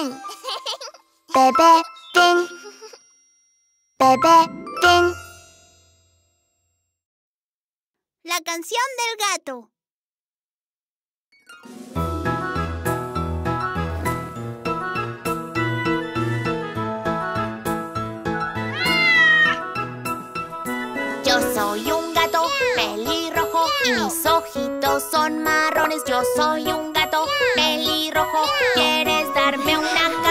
Pin. Bebé Pin. Bebé Pin. La canción del gato. Yo soy un gato pelirrojo y mis ojitos son marrones. Yo soy un gato pelirrojo. ¿Quieres darme una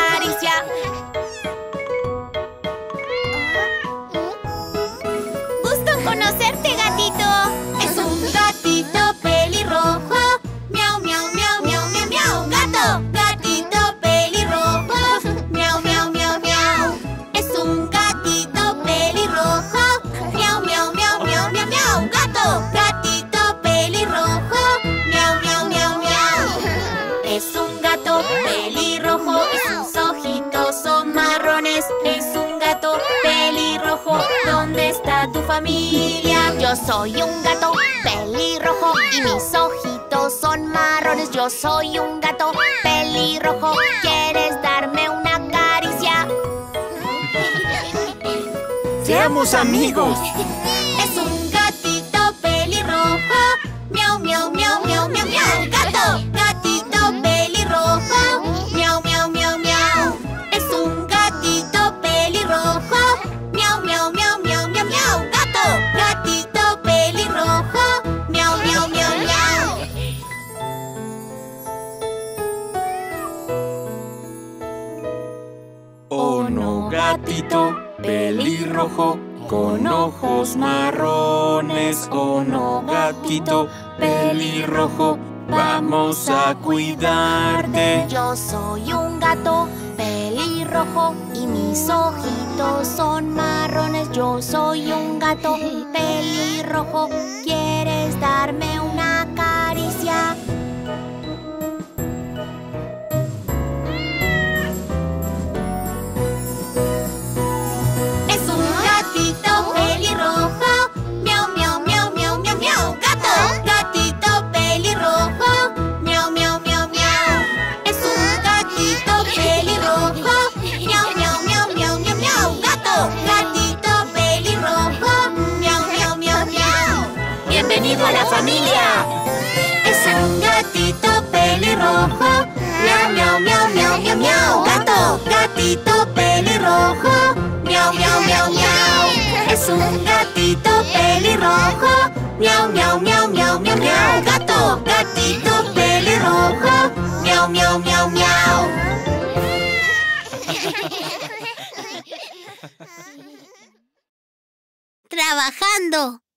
Yo soy un gato pelirrojo y mis ojitos son marrones. Yo soy un gato pelirrojo. ¿Quieres darme una caricia? ¡Seamos amigos! Marrones. Oh no, gatito pelirrojo, vamos a cuidarte. Yo soy un gato pelirrojo y mis ojitos son marrones. Yo soy un gato pelirrojo. ¿Quieres darme una miau, miau. Gato, gatito pelirrojo. Miau, miau, miau, miau. Es un gatito pelirrojo. Miau, miau, miau, miau, miau, miau. Gato, gatito pelirrojo. Miau, miau, miau, miau. Trabajando.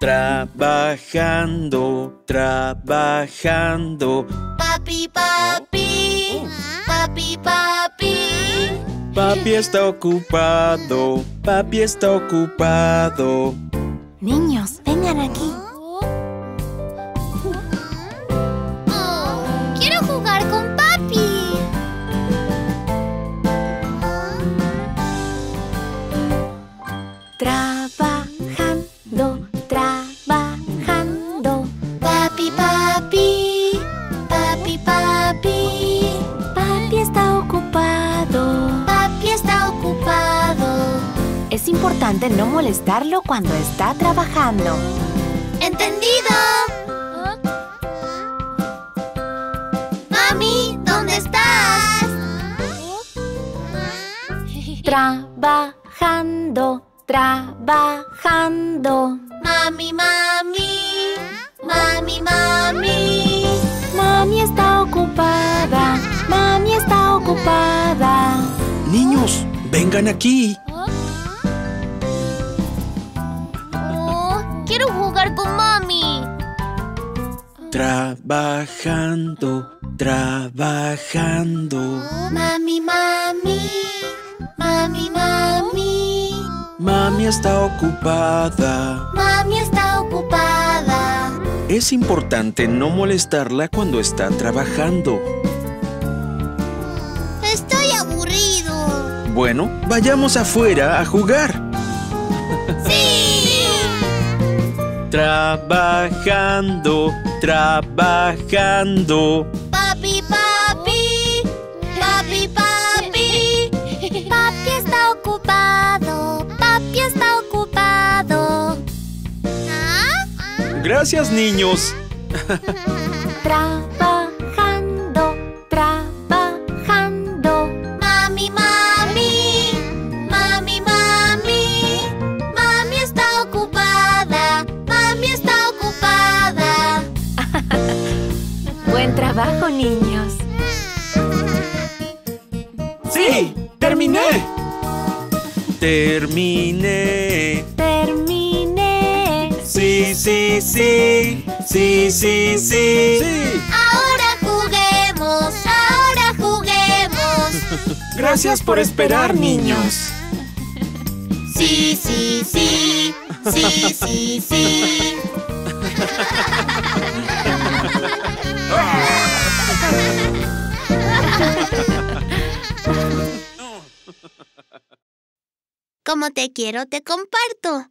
Trabajando, trabajando. Papi, papi. Papi, papi. Papi está ocupado, papi está ocupado. Niños, vengan aquí. Importante no molestarlo cuando está trabajando. ¿Entendido? Mami, ¿dónde estás? Trabajando, trabajando. Mami, mami. Mami, mami. Mami está ocupada, mami está ocupada. Niños, vengan aquí. Trabajando, trabajando. Mami, mami. Mami, mami. Mami está ocupada. Mami está ocupada. Es importante no molestarla cuando está trabajando. Estoy aburrido. Bueno, vayamos afuera a jugar. ¡Sí! Trabajando, trabajando. Papi, papi, papi, papi. Papi está ocupado, papi está ocupado. ¿Ah? Gracias, niños. Trabajando, trabajando. Trabajo, niños. Sí, terminé. Terminé. Terminé. Sí, sí, sí. Sí, sí, sí. Sí. Ahora juguemos, ahora juguemos. Gracias por esperar, niños. Sí, sí, sí, sí, sí, sí. Como te quiero, te comparto.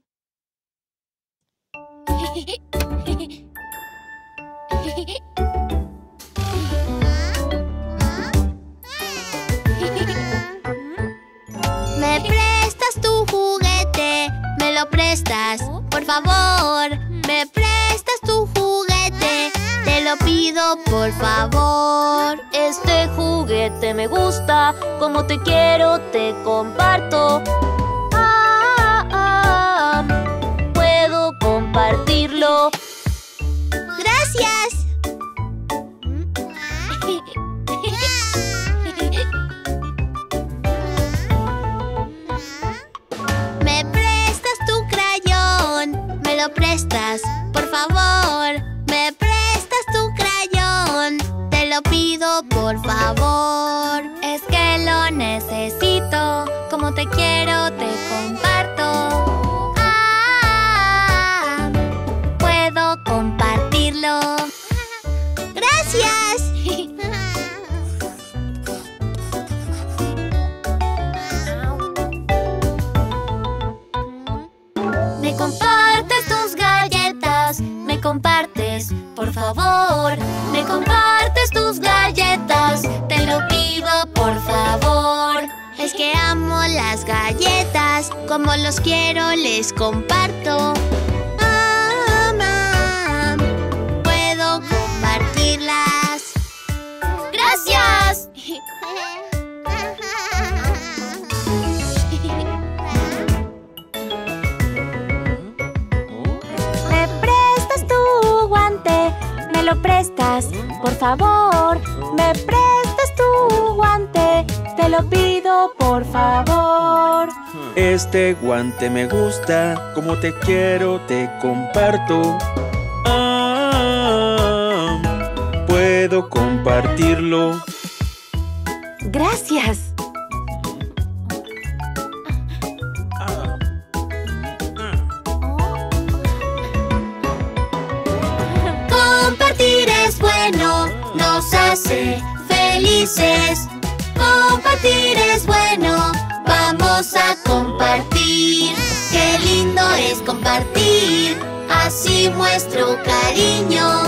¿Me prestas tu juguete? ¿Me lo prestas? Por favor, ¿me prestas tu juguete? Te lo pido, por favor. Este juguete me gusta, como te quiero te comparto. Favor. Me compartes tus galletas, te lo pido, por favor. Es que amo las galletas, como los quiero les comparto. Por favor, ¿me prestas tu guante? Te lo pido, por favor. Este guante me gusta, como te quiero te comparto. Ah, puedo compartirlo. Gracias. Nos hace felices. Compartir es bueno, vamos a compartir. Qué lindo es compartir, así muestro cariño.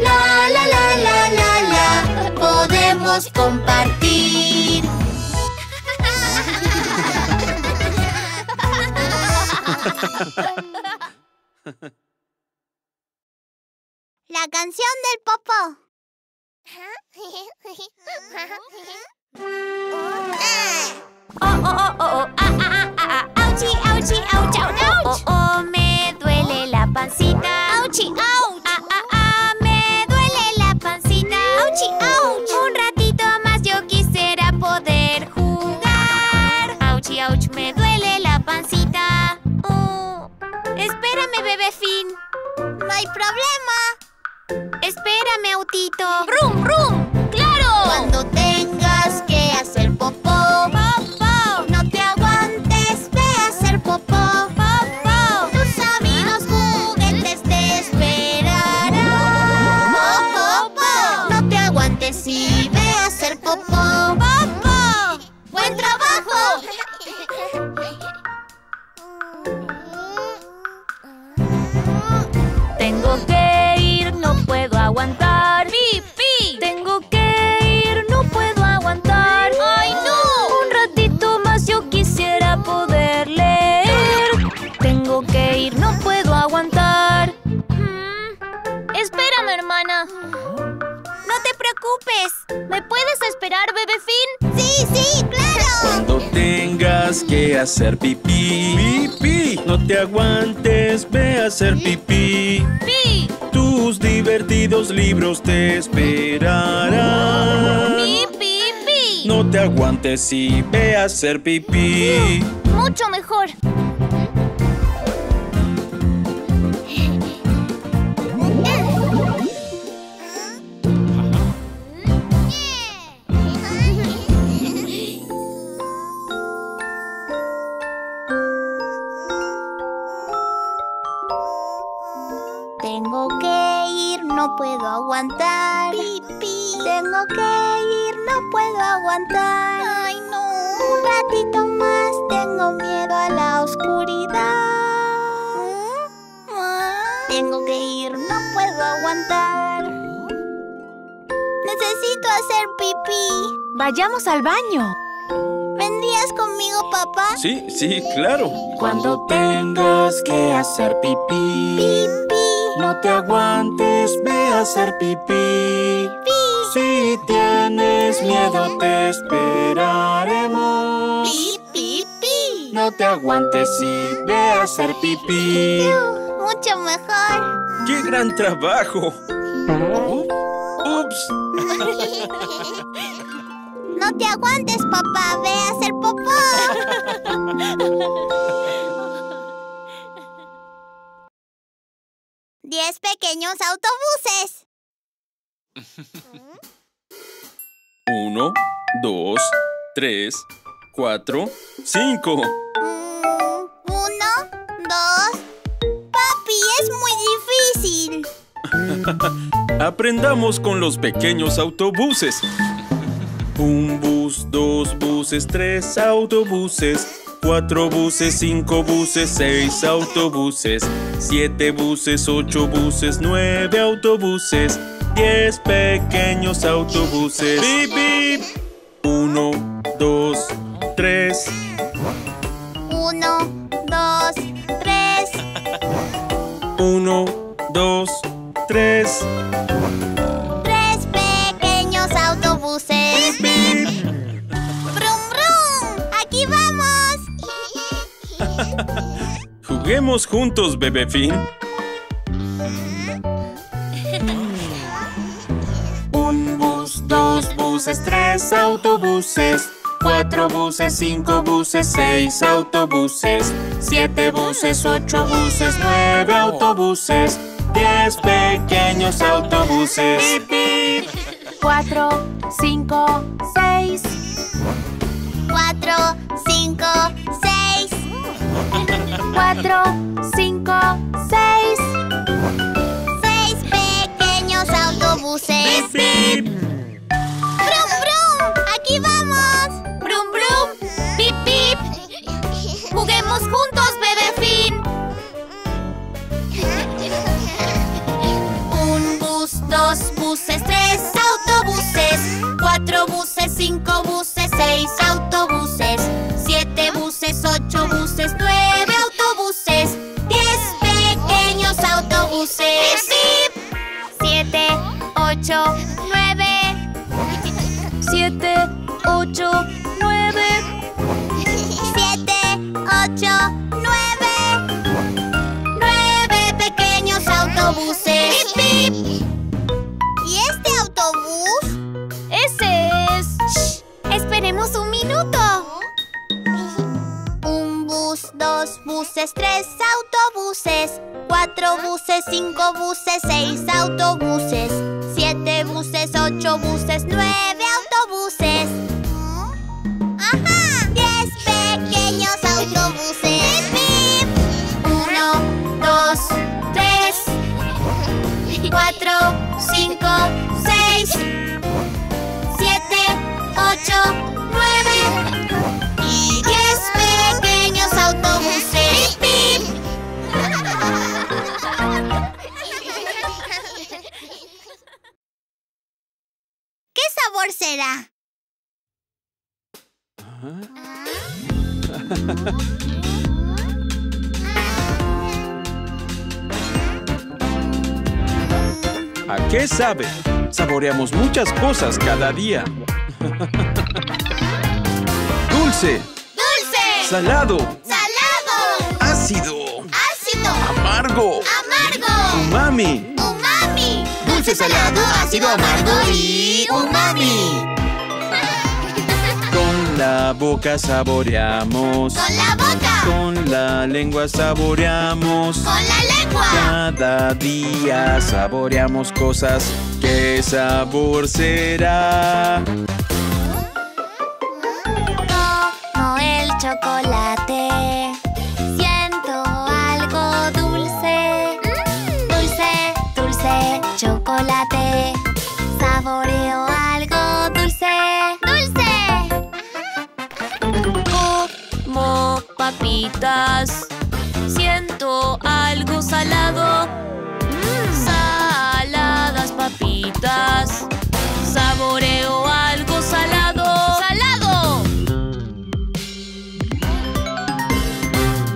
La la la la la la, podemos compartir. La canción del popó. Oh, oh, oh, oh, oh. Ah, ah, ah, ah. Auchi, auchi, ouch, ouch, ouch. Oh, oh, me duele la pancita. Auchi, ouch. Ah, ah, ah, me duele la pancita. Auchi, ouch. Un ratito más yo quisiera poder jugar. Auchi, ouch, me duele la pancita. Oh, espérame, bebé Fin. No hay problema. Espérame, autito. ¡Rum, rum! ¡Claro! Cuando tengas tengas que hacer pipí, pipí, no te aguantes, ve a hacer pipí. ¡Pi! Tus divertidos libros te esperarán. ¡Pi, pi, pi! No te aguantes y ve a hacer pipí. Mucho mejor. Aguantar. Ay, no. Un ratito más, tengo miedo a la oscuridad. Tengo que ir, no puedo aguantar. Necesito hacer pipí. Vayamos al baño. ¿Vendrías conmigo, papá? Sí, sí, claro. Cuando tengas que hacer pipí, Pipí. no te aguantes, ve a hacer pipí. Si tienes miedo, te esperaremos. Pipí. Pipí. No te aguantes y ve a hacer pipí. Mucho mejor. ¡Qué gran trabajo! ¡Ups! No te aguantes, papá. Ve a hacer popó. Diez pequeños autobuses. Uno, dos, tres, cuatro, cinco. Mm, uno, dos. Papi, es muy difícil. Aprendamos con los pequeños autobuses. Un bus, dos buses, tres autobuses. Cuatro buses, cinco buses, seis autobuses. Siete buses, ocho buses, nueve autobuses. Diez pequeños autobuses. ¡Bip, bip! Uno, dos, tres. Uno, dos, tres. Uno, dos, tres. Tres pequeños autobuses. ¡Brum, brum! ¡Aquí vamos! Juguemos juntos, bebé Finn. Buses, tres autobuses. Cuatro buses, cinco buses, seis autobuses. Siete buses, ocho buses, nueve autobuses. Diez pequeños autobuses. Cuatro, cinco, seis. Cuatro, cinco, seis. Cuatro, cinco, seis. Seis pequeños autobuses. ¡Aquí vamos! ¡Brum, brum! ¡Pip, pip! ¡Juguemos juntos, bebé Finn! Un bus, dos buses, tres autobuses. Cuatro buses, cinco buses, buses, tres autobuses. Cuatro buses, cinco buses, seis autobuses. Siete buses, ocho buses, nueve autobuses. ¡Ajá! Diez pequeños autobuses. ¡Bip! Uno, dos, tres, cuatro, ¿A qué sabe? Saboreamos muchas cosas cada día. Dulce, ¡Dulce! salado, ¡Salado! ácido, ¡Ácido! amargo, ¡Amargo! umami. Dulce, salado, ácido, amargo y umami. Con la boca saboreamos. ¡Con la boca! Con la lengua saboreamos. ¡Con la lengua! Cada día saboreamos cosas. ¿Qué sabor será? Siento algo salado. Saladas papitas. Saboreo algo salado. ¡Salado!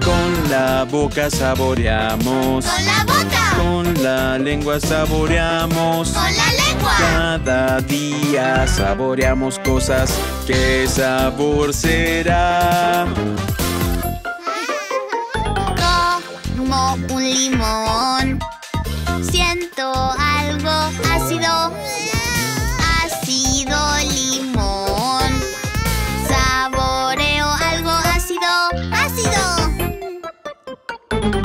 Con la boca saboreamos. ¡Con la boca! Con la lengua saboreamos. ¡Con la lengua! Cada día saboreamos cosas. ¿Qué sabor será? Como un limón. Siento algo ácido. Ácido limón. Saboreo algo ácido. Ácido.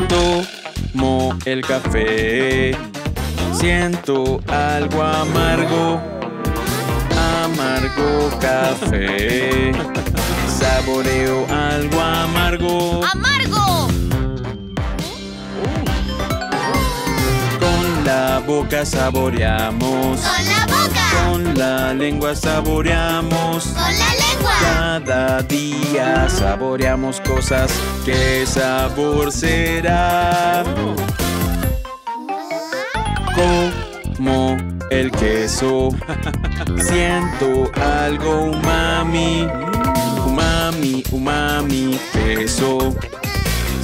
Tomo el café. Siento algo amargo. Amargo café. Saboreo algo amargo. ¡Amargo! Boca saboreamos. ¡Con la boca! Con la lengua saboreamos. ¡Con la lengua! Cada día saboreamos cosas. ¿Qué sabor será? Como el queso. Siento algo umami. Umami, umami, queso.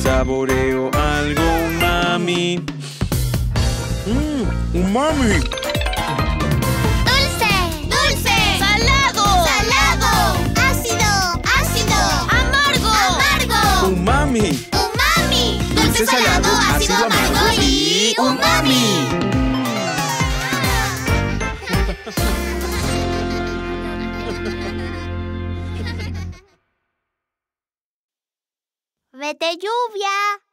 Saboreo algo umami. Mmm, umami. ¡Dulce! ¡Dulce! ¡Salado! ¡Salado! Ácido. ¡Ácido! ¡Amargo! ¡Amargo! Umami. ¡Umami! Dulce, salado, ácido, amargo y umami. ¡Vete lluvia!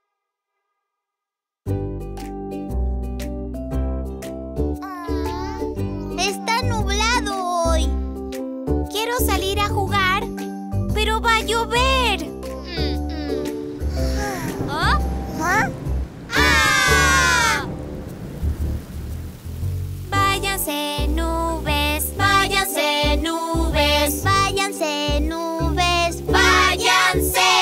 Está nublado hoy. Quiero salir a jugar, pero va a llover. ¿Ah? ¡Ah! Váyanse nubes, ¡Váyanse nubes! Váyanse nubes. ¡Váyanse!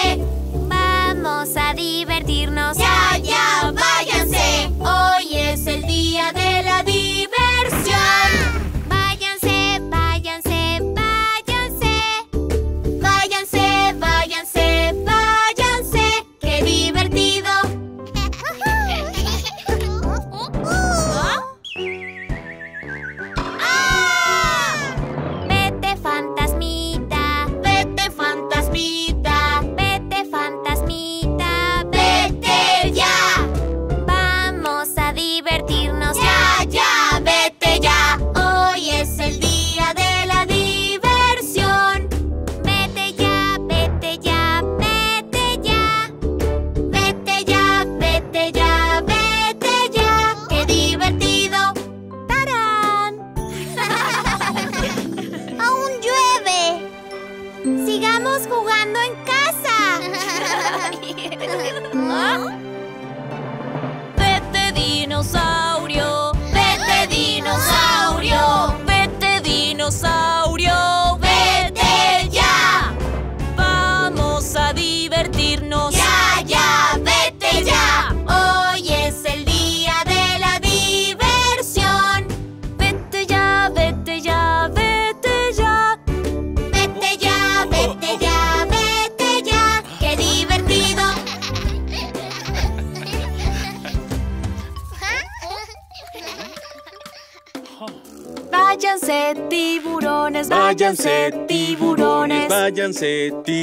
váyanse tiburones, váyanse tiburones.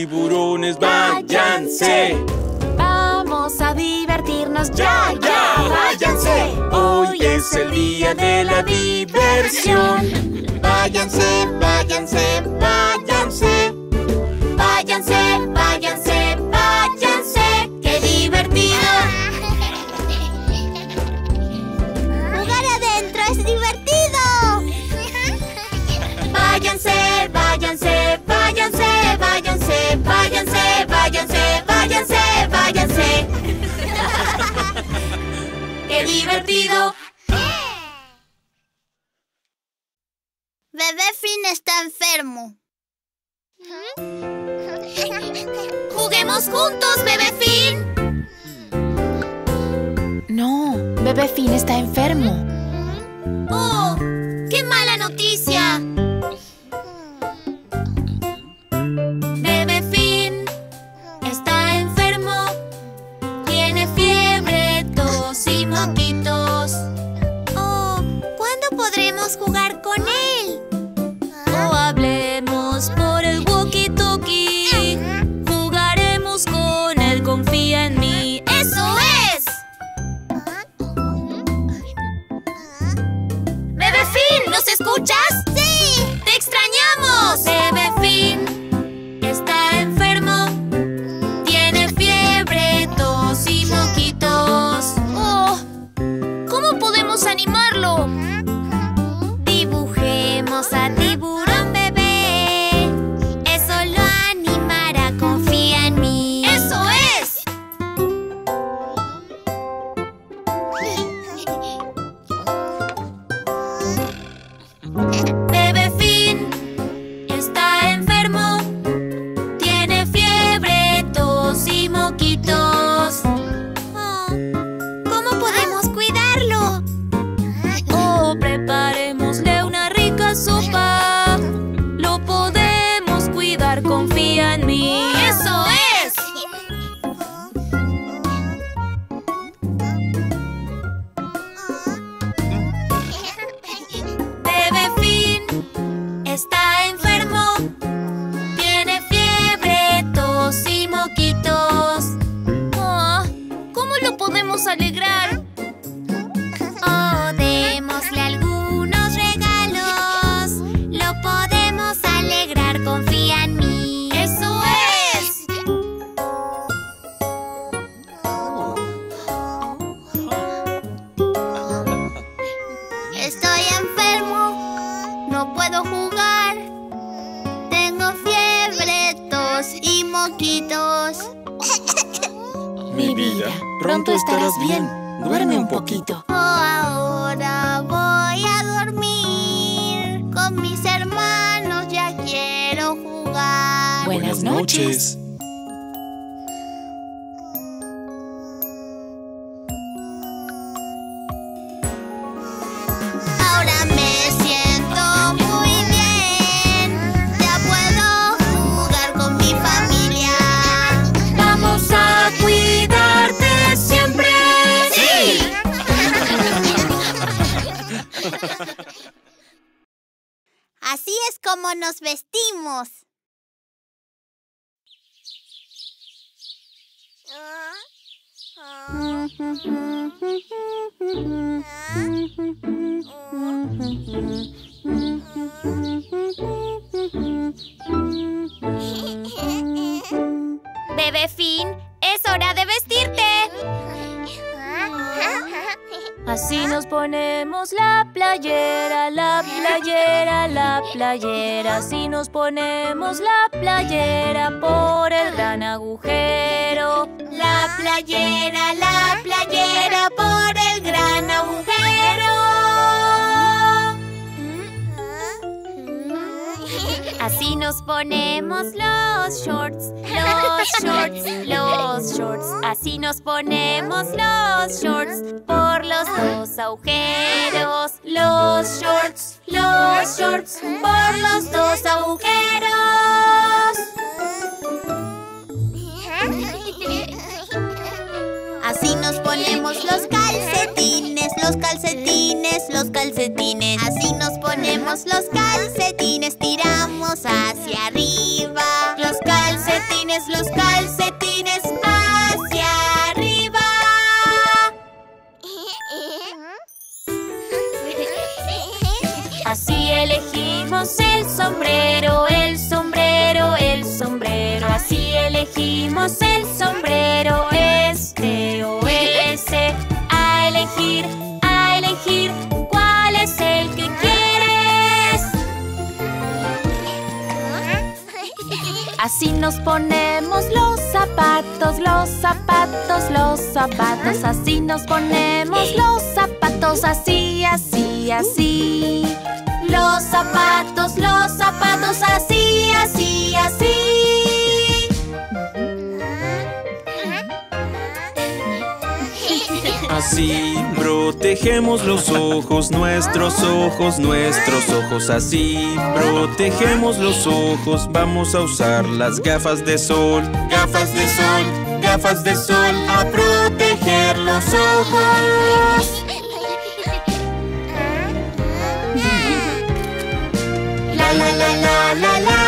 ponemos los shorts, los shorts, los shorts. Así nos ponemos los shorts por los dos agujeros. Los shorts, los shorts por los dos agujeros. Así nos ponemos los calcetines, los calcetines, los calcetines. Así nos ponemos los calcetines nos ponemos los zapatos, los zapatos, los zapatos. Así nos ponemos los zapatos, así, así, así. Los zapatos, los zapatos, así, así, así. Así protegemos los ojos, nuestros ojos, nuestros ojos. Así protegemos los ojos. Vamos a usar las gafas de sol, gafas de sol, gafas de sol a proteger los ojos. La la la la la la la la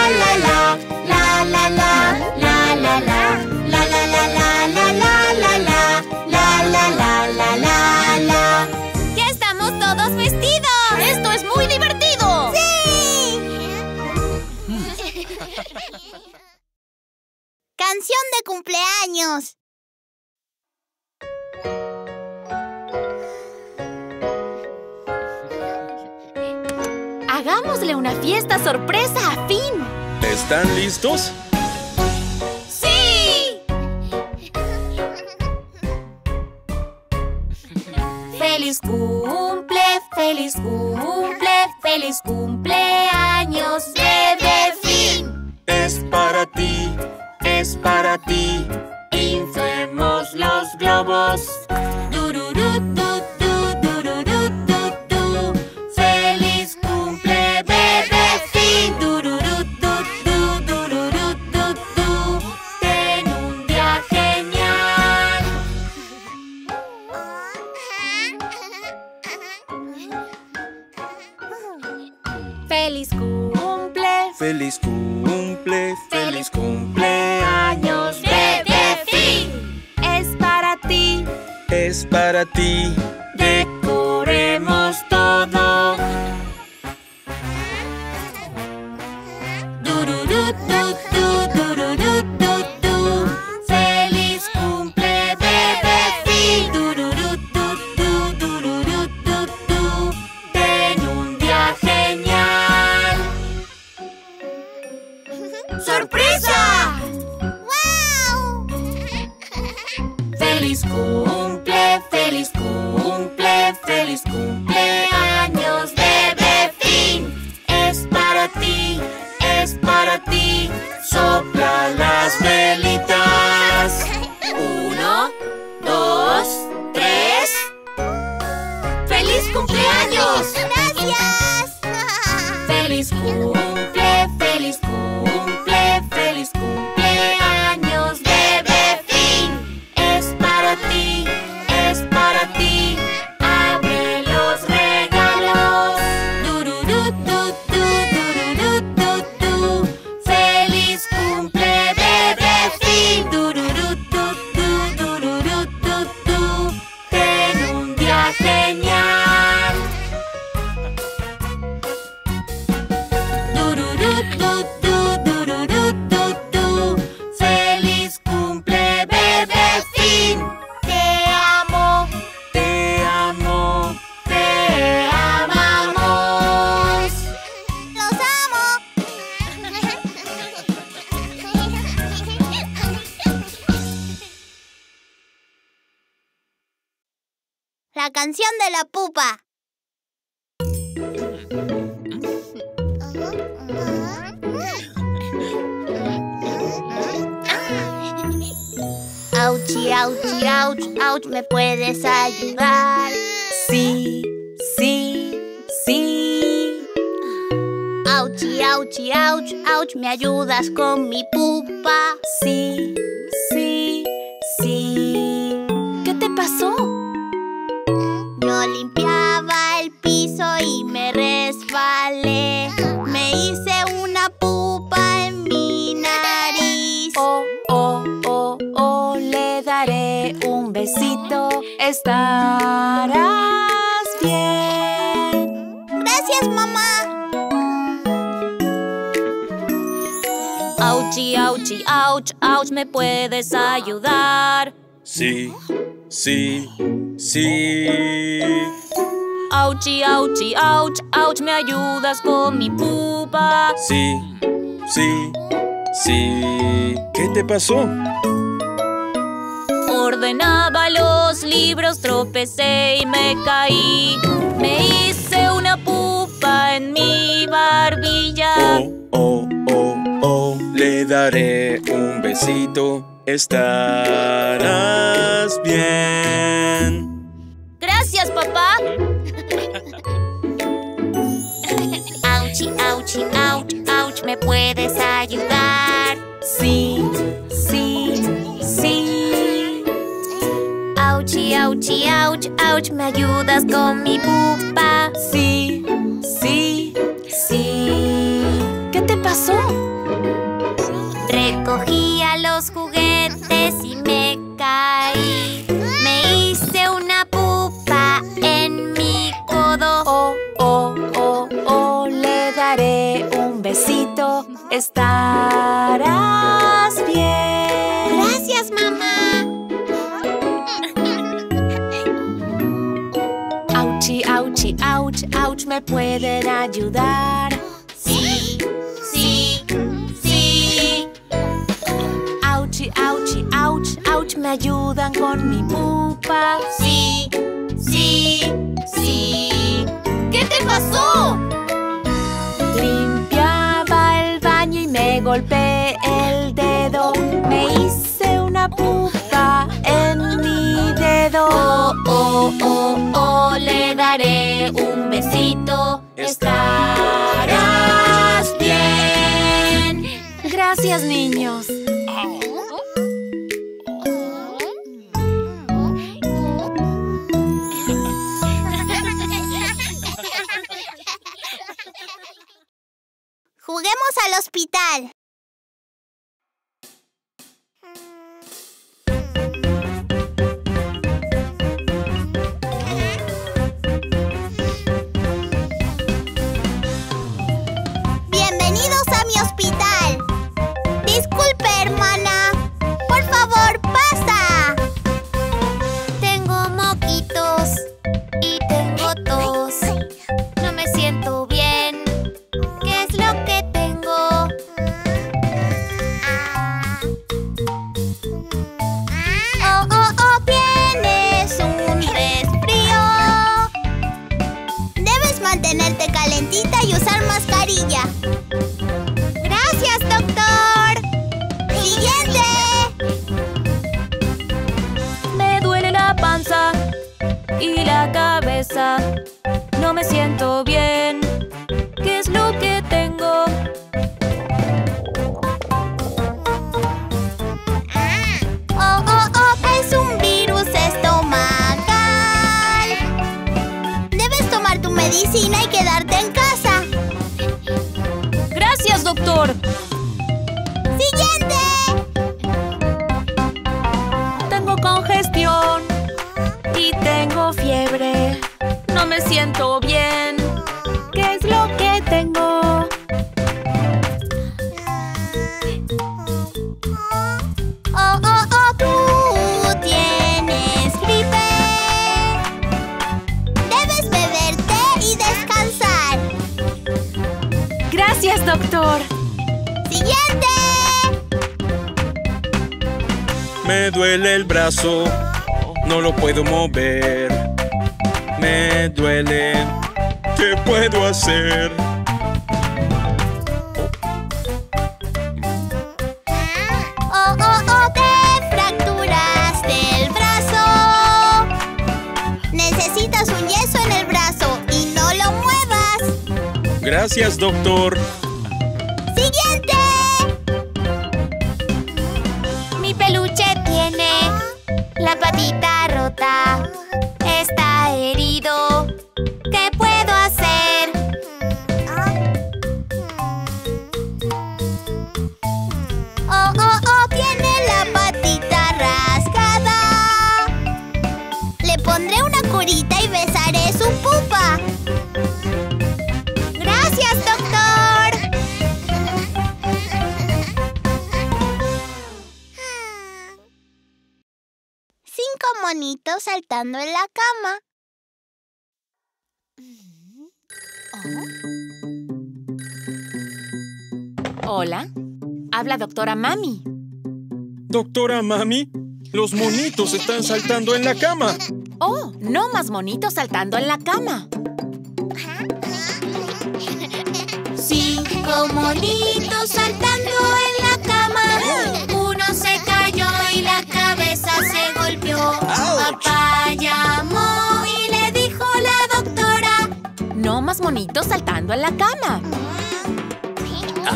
Canción de cumpleaños. Hagámosle una fiesta sorpresa a Finn. ¿Están listos? ¡Sí! Feliz cumple, feliz cumple, feliz cumpleaños, bebé fin. Es para ti, es para ti. Inflemos los globos. ¡Feliz cumple, ¡Ten un día genial! ¡Feliz cumple! ¡Feliz cumple! es para ti. Decoremos todo. Dururut, du, Feliz cumple, bebé, sí. Dururut, dururut, Ten un día genial. ¡Sorpresa! ¡Wow! ¡Feliz cumple! Feliz cumple, feliz cumpleaños, sí, sí. Auchi, auchi, ouch, ouch, ¿me ayudas con mi pupa? Sí, sí, sí. ¿Qué te pasó? Ordenaba los libros, tropecé y me caí. Me hice una pupa en mi barbilla. Oh, oh, oh, oh. Le daré un besito. Estarás bien. Gracias, papá. Auchi, auchi, ouch, ouch, ¿me puedes ayudar? Sí, sí, sí. Auchi, auchi, ouch, ouch, ¿me ayudas con mi pupa? Sí, sí, sí. ¿Qué te pasó? Recogía los juguetes me caí. Me hice una pupa en mi codo. Oh, oh, oh, oh, le daré un besito. Estarás bien. Gracias, mamá. Auchi, auchi, ouch, ouch, ¿me pueden ayudar? Ayudan con mi pupa? Sí, sí, sí. ¿Qué te pasó? Limpiaba el baño y me golpeé el dedo. Me hice una pupa en mi dedo. Oh, oh, oh, oh, le daré un besito. Estarás bien. Gracias, niños. Juguemos al hospital. Y quedarte en casa. Gracias, doctor. Siguiente. Tengo congestión y tengo fiebre. No me siento Me duele el brazo, no lo puedo mover. Me duele, ¿qué puedo hacer? Oh, oh, Hola. Habla doctora Mami. Doctora Mami, los monitos están saltando en la cama. Oh, no más monitos saltando en la cama. Cinco monitos saltando en la cama. Uno se cayó y la cabeza se golpeó. Papá llamó y le dijo la doctora. No más monitos saltando en la cama.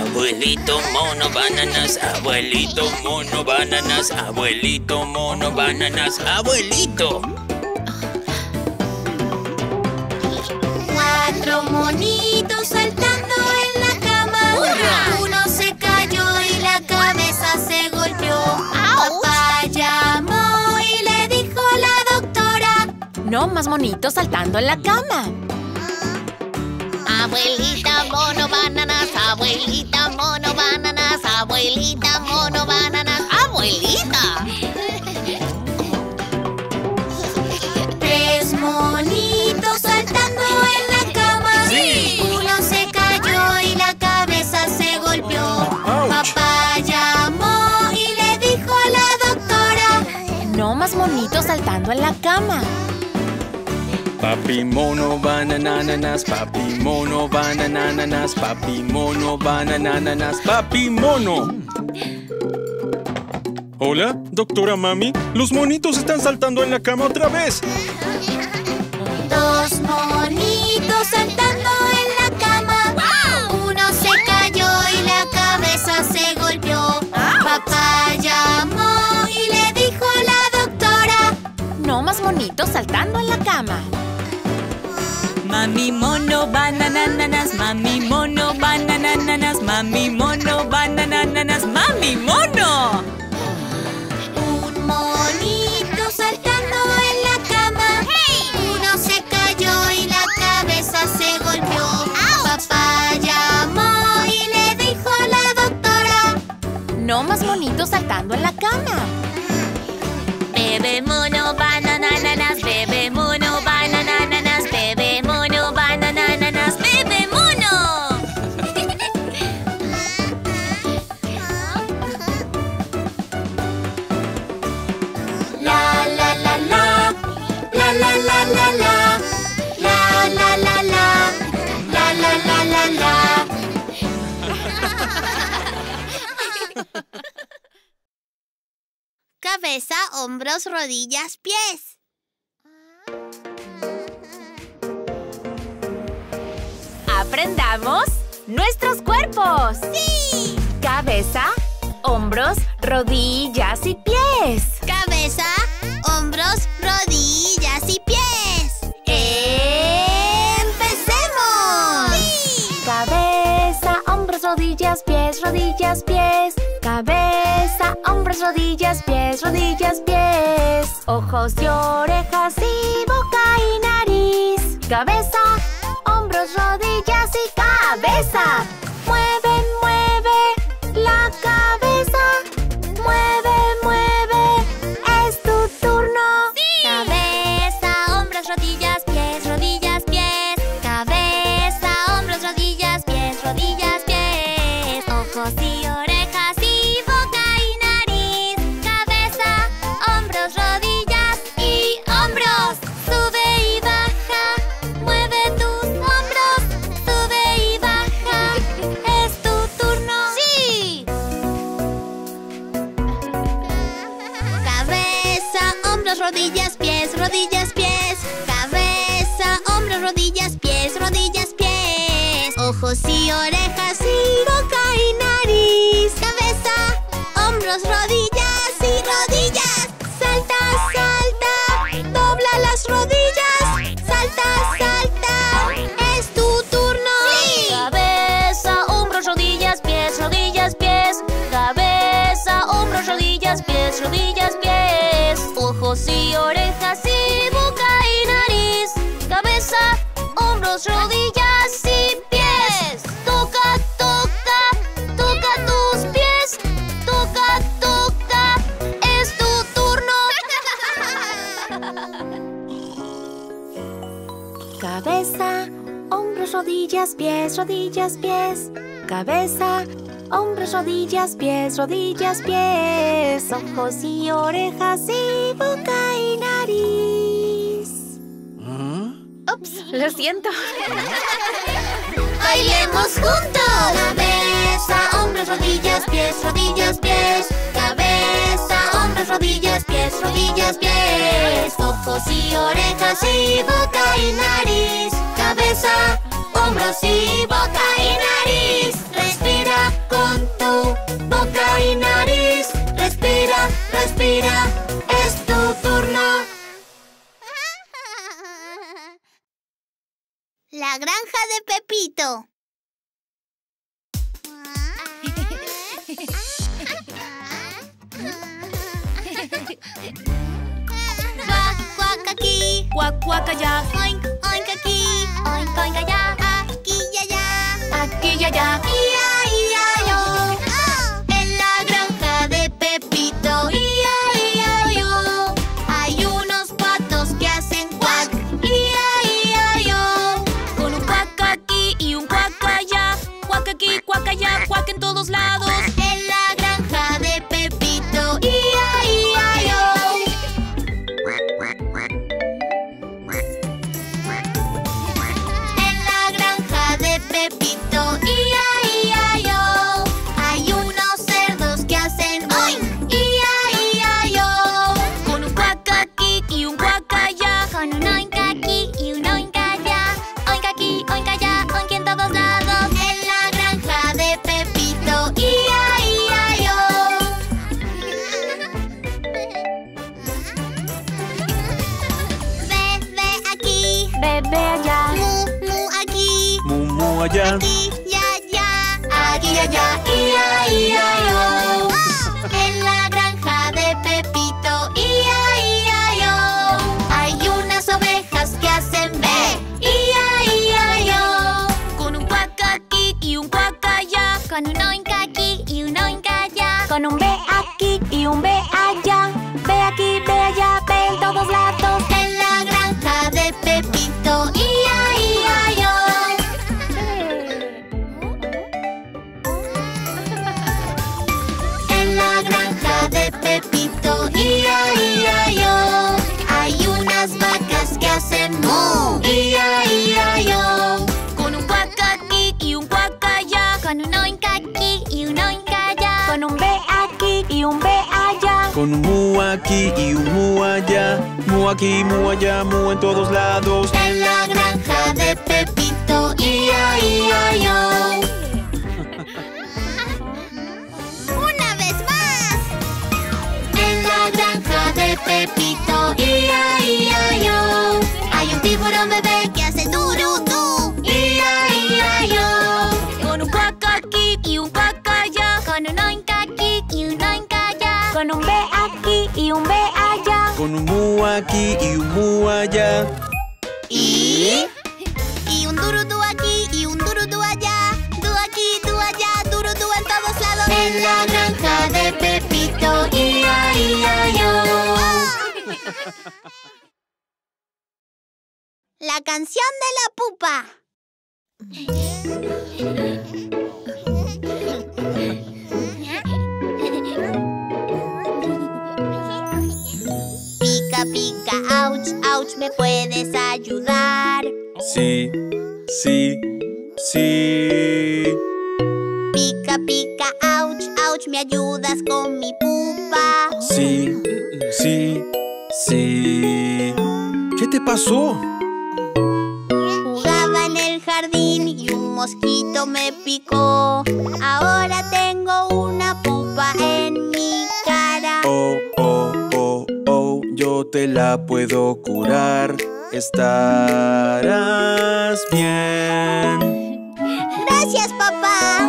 Abuelito mono bananas, abuelito mono bananas, abuelito mono bananas, abuelito. Cuatro monitos saltando en la cama. Uno se cayó y la cabeza se golpeó. Papá llamó y le dijo la doctora. No más monitos saltando en la cama. Abuelita mono bananas, abuelita mono bananas, abuelita mono bananas, abuelita. Tres monitos saltando en la cama. Uno se cayó y la cabeza se golpeó. Papá llamó y le dijo a la doctora. No más monitos saltando en la cama. Papi mono banananas, papi mono banananas, papi mono banananas, papi mono. Hola, doctora Mami. Los monitos están saltando en la cama otra vez. Dos monitos saltando más monitos saltando en la cama. Mami mono banananas, mami mono banananas, mami mono banananas, mami mono. Un monito saltando en la cama. Uno se cayó y la cabeza se golpeó. Papá llamó y le dijo a la doctora. No más monitos saltando en la cama. Bebe mono banananas, hombros, rodillas, pies. Aprendamos nuestros cuerpos. ¡Sí! Cabeza, hombros, rodillas y pies. Cabeza, hombros, rodillas y pies. ¡Empecemos! ¡Sí! Cabeza, hombros, rodillas, pies, rodillas, pies. Cabeza, hombros, rodillas, pies, rodillas, pies. Ojos y orejas y boca y nariz. Cabeza, hombros, rodillas y cabeza. Ojos y orejas y boca y nariz. Cabeza, hombros, rodillas y pies. Toca, toca, toca tus pies. Toca, toca. Es tu turno. Cabeza, hombros, rodillas, pies, rodillas, pies. Cabeza, hombros, rodillas, pies, rodillas, pies. Ojos y orejas y boca y nariz. Ups, lo siento. Bailemos juntos. Cabeza, hombros, rodillas, pies, rodillas, pies. Cabeza, hombros, rodillas, pies, rodillas, pies. Ojos y orejas y boca y nariz. Cabeza, hombros y boca y nariz. Respira. Es tu turno. La granja de Pepito. Cuac, cuac aquí, Cuac, cuac allá, oink, oink aquí, oink, oink allá, aquí y allá, aquí y allá. Allá. Mu aquí, mu allá, mu en todos lados. En la granja de Pepito, ia, ia, yo. Una vez más. En la granja de Pepito, ia, ia, yo. Hay un tiburón bebé allá. Y... Y un durudú aquí y un durudú allá. Du aquí, du allá, durudú en todos lados. En la granja de Pepito, ia, ia, yo. La canción de la pupa. Ouch, ouch, ¿me puedes ayudar? Sí, sí, sí. Pica, pica, ouch, ouch, ¿me ayudas con mi pupa? Sí, sí, sí. ¿Qué te pasó? Jugaba en el jardín y un mosquito me picó. Ahora tengo una pupa en mi cara. Oh, te la puedo curar. Estarás bien. Gracias, papá.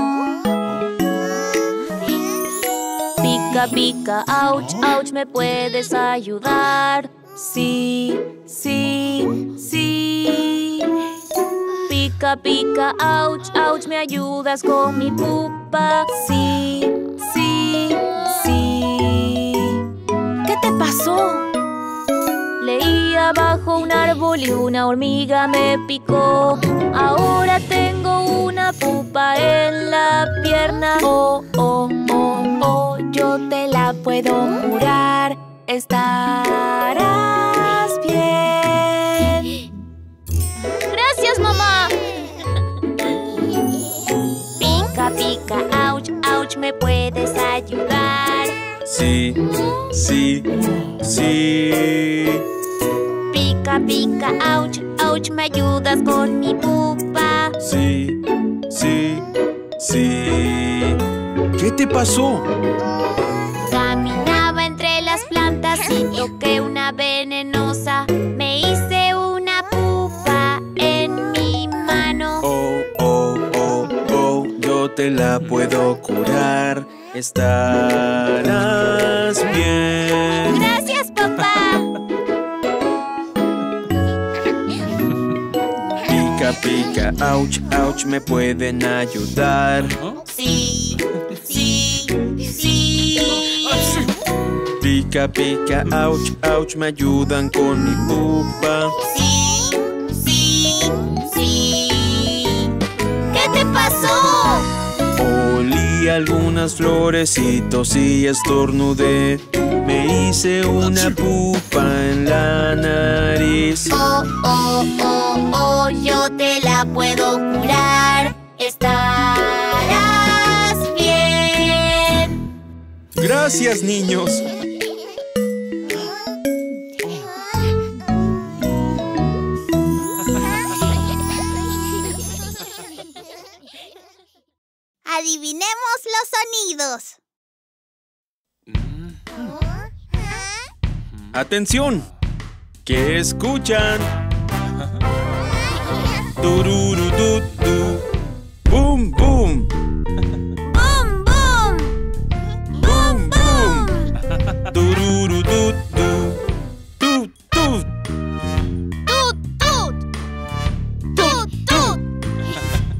Pica, pica, ouch, ouch, ¿me puedes ayudar? Sí, sí, sí. Pica, pica, ouch, ouch, ¿me ayudas con mi pupa? Sí, sí, sí. ¿Qué te pasó? Le vivía bajo un árbol y una hormiga me picó. Ahora tengo una pupa en la pierna. Oh, oh, oh, oh, yo te la puedo curar. Estarás bien. ¡Gracias, mamá! Pica, pica, ouch, ouch, ¿me puedes ayudar? Sí, sí, sí. Pica, pica, ouch, ouch, ¿me ayudas con mi pupa? Sí, sí, sí. ¿Qué te pasó? Caminaba entre las plantas y toqué una venenosa. Me hice una pupa en mi mano. Oh, oh, oh, oh, yo te la puedo curar. Estarás bien. ¡Gracias, Pica, pica, ouch, ouch, me pueden ayudar. Sí, sí, sí. Pica, pica, ouch, ouch, me ayudan con mi pupa. Sí, sí, sí. ¿Qué te pasó? Olí algunas florecitos y estornudé. Me hice una pupa en la nariz. Oh, oh, oh, oh, yo la puedo curar. Estarás bien. Gracias, niños. Adivinemos los sonidos. Atención. ¿Qué escuchan? Tururu tu tu. Boom boom. Boom boom. Tururu tu tu. Tu tu. ¡Tut, tut! ¡Tut, tut!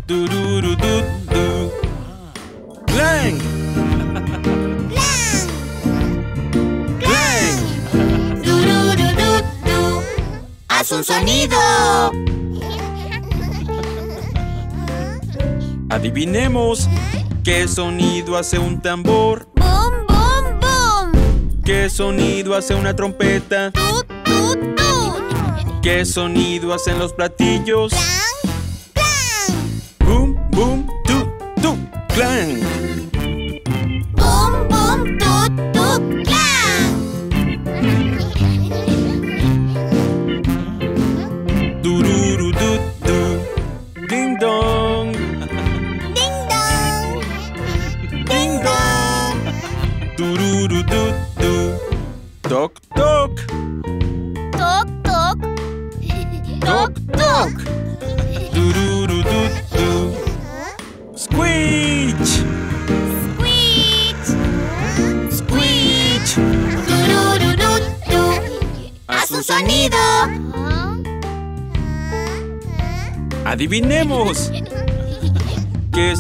Tururu tu tu. Clang. Haz un sonido. Adivinemos. ¿Qué sonido hace un tambor? ¡Bum, bum, bum! ¿Qué sonido hace una trompeta? ¡Tut, tut, tut! ¿Qué sonido hacen los platillos? ¡Clan! Boom, boom, tu, tu, clang.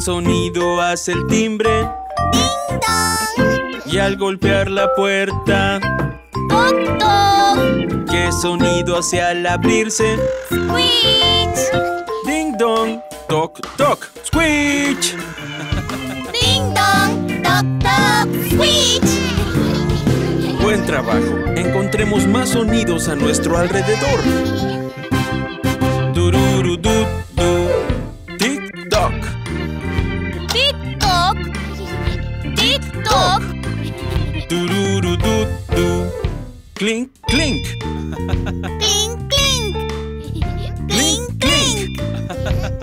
Sonido hace el timbre? ¡Ding dong! Y al golpear la puerta, ¡Toc, toc! ¿qué sonido hace al abrirse? ¡Squeech! Ding dong, toc, toc, squeech. Ding dong, toc, toc, switch. Buen trabajo. Encontremos más sonidos a nuestro alrededor. Clink, clink. ¡Clink, clink! Clink, clink.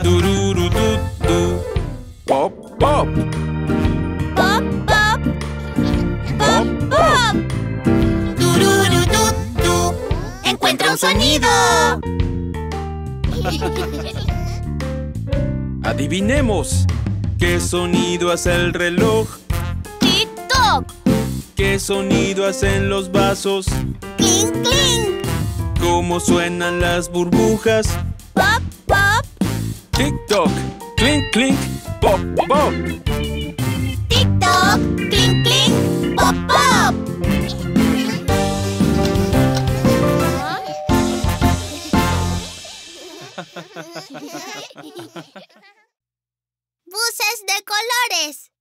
Tururu, du, du. Pop, pop. ¡Pop, pop! ¡Pop, pop! Tururururu. Encuentra un sonido. Adivinemos. ¿Qué sonido hace el reloj? ¡Tic-toc! ¿Qué sonido hacen los vasos? ¡Clink, clink! ¿Cómo suenan las burbujas? ¡Pop, pop! Tic toc, clink clink, pop pop. Tic-toc, clink, clink, pop, pop. Buses de colores.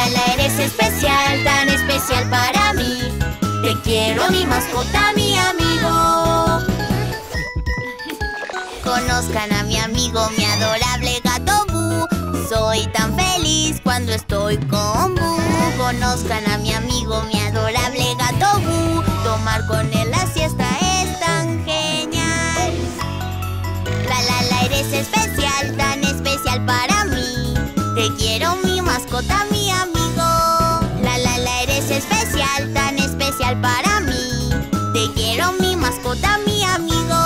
La la la eres especial, tan especial para mí. Te quiero, mi mascota, mi amigo. Conozcan a mi amigo, mi adorable gato Bu. Soy tan feliz cuando estoy con Bu. Conozcan a mi amigo, mi adorable gato Bu. Tomar con él la siesta es tan genial. La la la eres especial, tan especial para mí. Te quiero, mi mascota, mi amigo. La la la eres especial, tan especial para mí. Te quiero, mi mascota, mi amigo.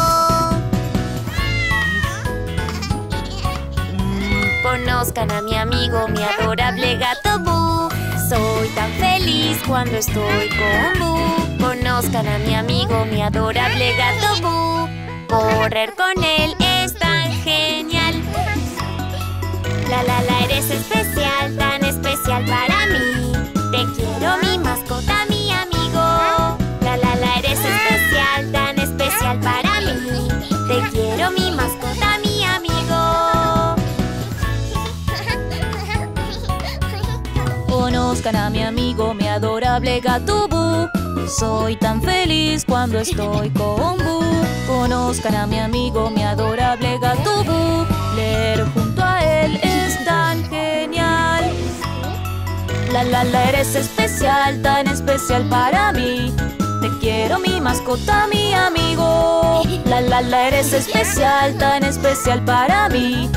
Conozcan a mi amigo, mi adorable gato Bu. Soy tan feliz cuando estoy con Bu. Conozcan a mi amigo, mi adorable gato Bu. Correr con él es tan genial. La la la eres especial, para mí. Te quiero mi mascota, mi amigo. La la la eres especial, tan especial para mí. Te quiero mi mascota, mi amigo. Conozcan a mi amigo, mi adorable gato Bu. Soy tan feliz cuando estoy con Bu. Conozcan a mi amigo, mi adorable gato Bu. Leer junto La la la eres especial, tan especial para mí. Te quiero mi mascota, mi amigo. La la la eres especial, tan especial para mí.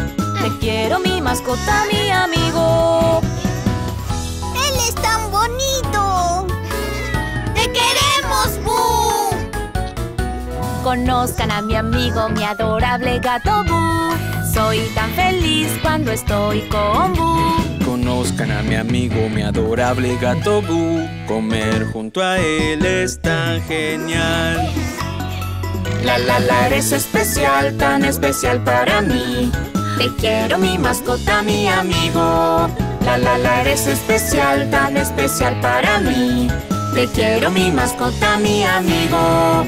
Te quiero mi mascota, mi amigo. Él es tan bonito. ¡Te queremos, Bu! Conozcan a mi amigo, mi adorable gato Bu. Soy tan feliz cuando estoy con Boo. Conozcan a mi amigo, mi adorable gato Boo. Comer junto a él es tan genial. La la la eres especial, tan especial para mí. Te quiero mi mascota, mi amigo. La la la eres especial, tan especial para mí. Te quiero mi mascota, mi amigo.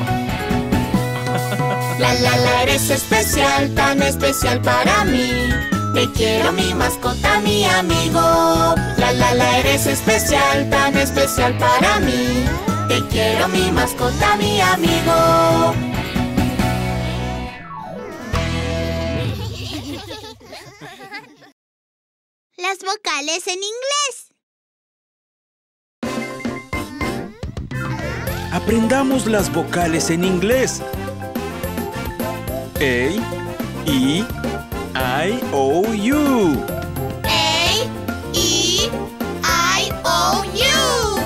La la la eres especial, tan especial para mí. Te quiero mi mascota, mi amigo. La la la eres especial, tan especial para mí. Te quiero mi mascota, mi amigo. Las vocales en inglés. Aprendamos las vocales en inglés. A, E, I, O, U. A, E, I, O, U.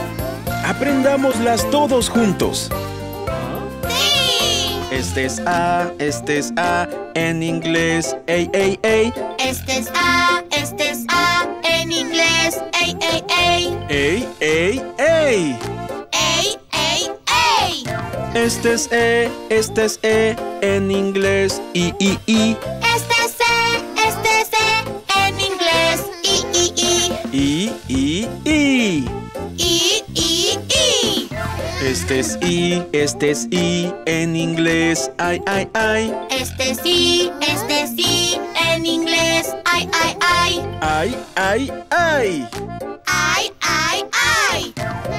Aprendámoslas todos juntos. Sí. Este es A, este es A, en inglés. A, A, A. Este es A, este es A, en inglés. A, A, A. A, A, A. Este es E, este es E, en inglés. I, I, I. Este es E, este es E, en inglés. I, I, I. I, I, I. I, I, I. Este es I, este es I, en inglés. I, I, I. Este sí, este sí, en inglés. Ay, ay, ay. Ay, ay, ay. Ay, ay, ay.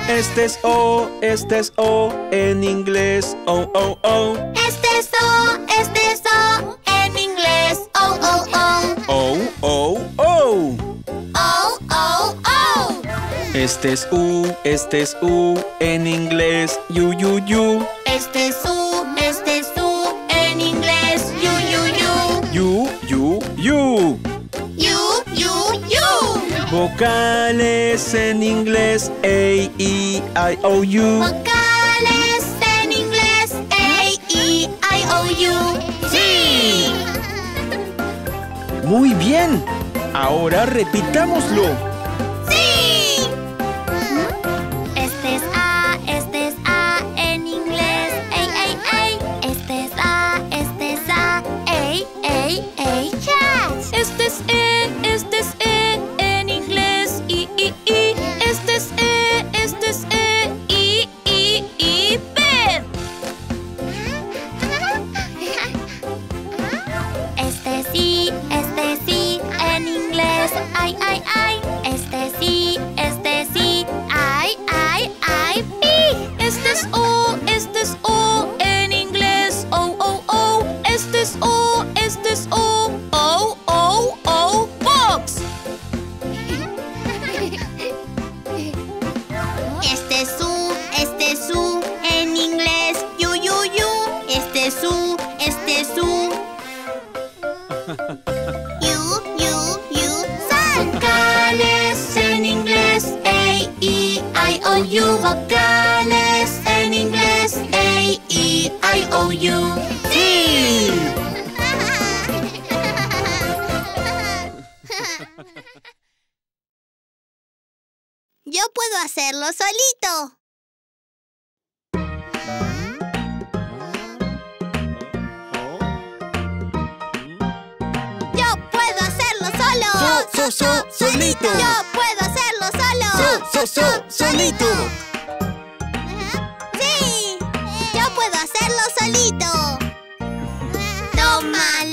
Este es O, este es O, en inglés. O, O, O. Este es O, este es O, en inglés. Oh, oh, oh. O, O, O. Oh, oh, oh. Este es U, este es U, en inglés. U, U, U. Vocales en inglés. A, E, I, O, U. Vocales en inglés. A, E, I, O, U. Sí. Muy bien. Ahora repitámoslo. Hacerlo solito. Yo puedo hacerlo solo. So, so, so, solito. Yo puedo hacerlo solo. So, so, so, solito. Sí, yo puedo hacerlo solito. Toma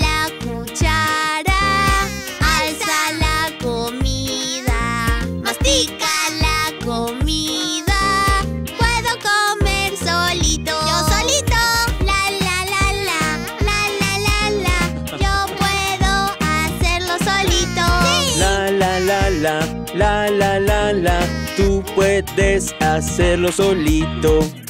puedes hacerlo solito.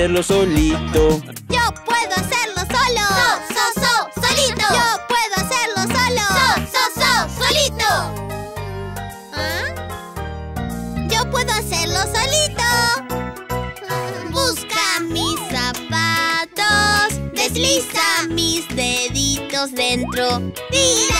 hacerlo solito. Yo puedo hacerlo solo. So, so, so, solito. Yo puedo hacerlo solo. So, so, so, solito. ¿Ah? Yo puedo hacerlo solito. Busca mis zapatos. Desliza mis deditos dentro. Tira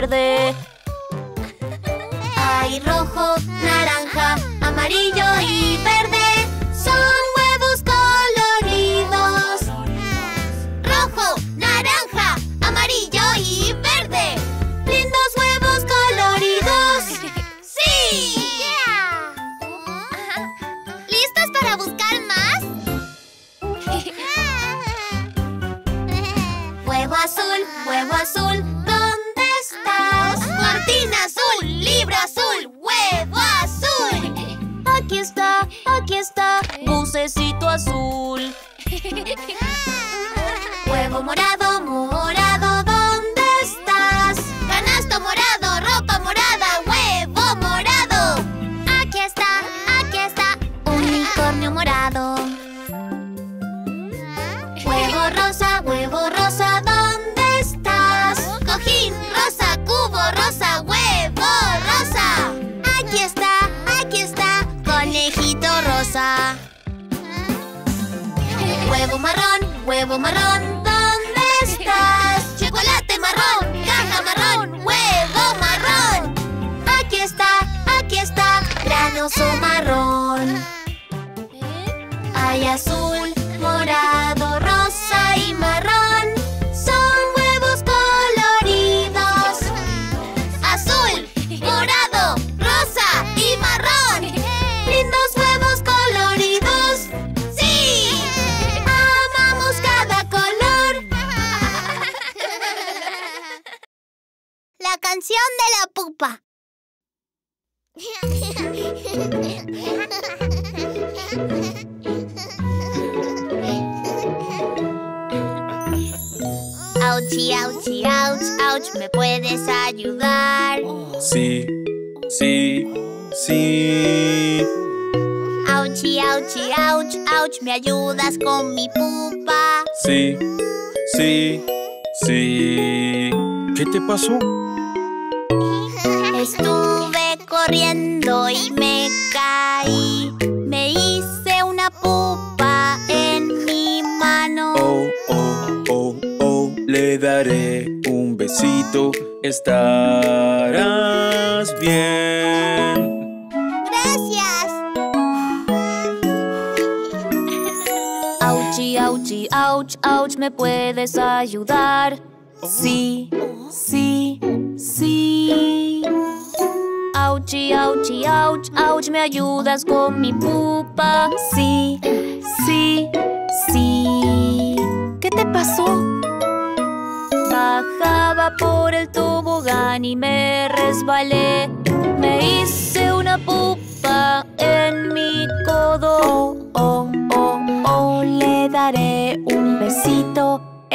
verde. coração.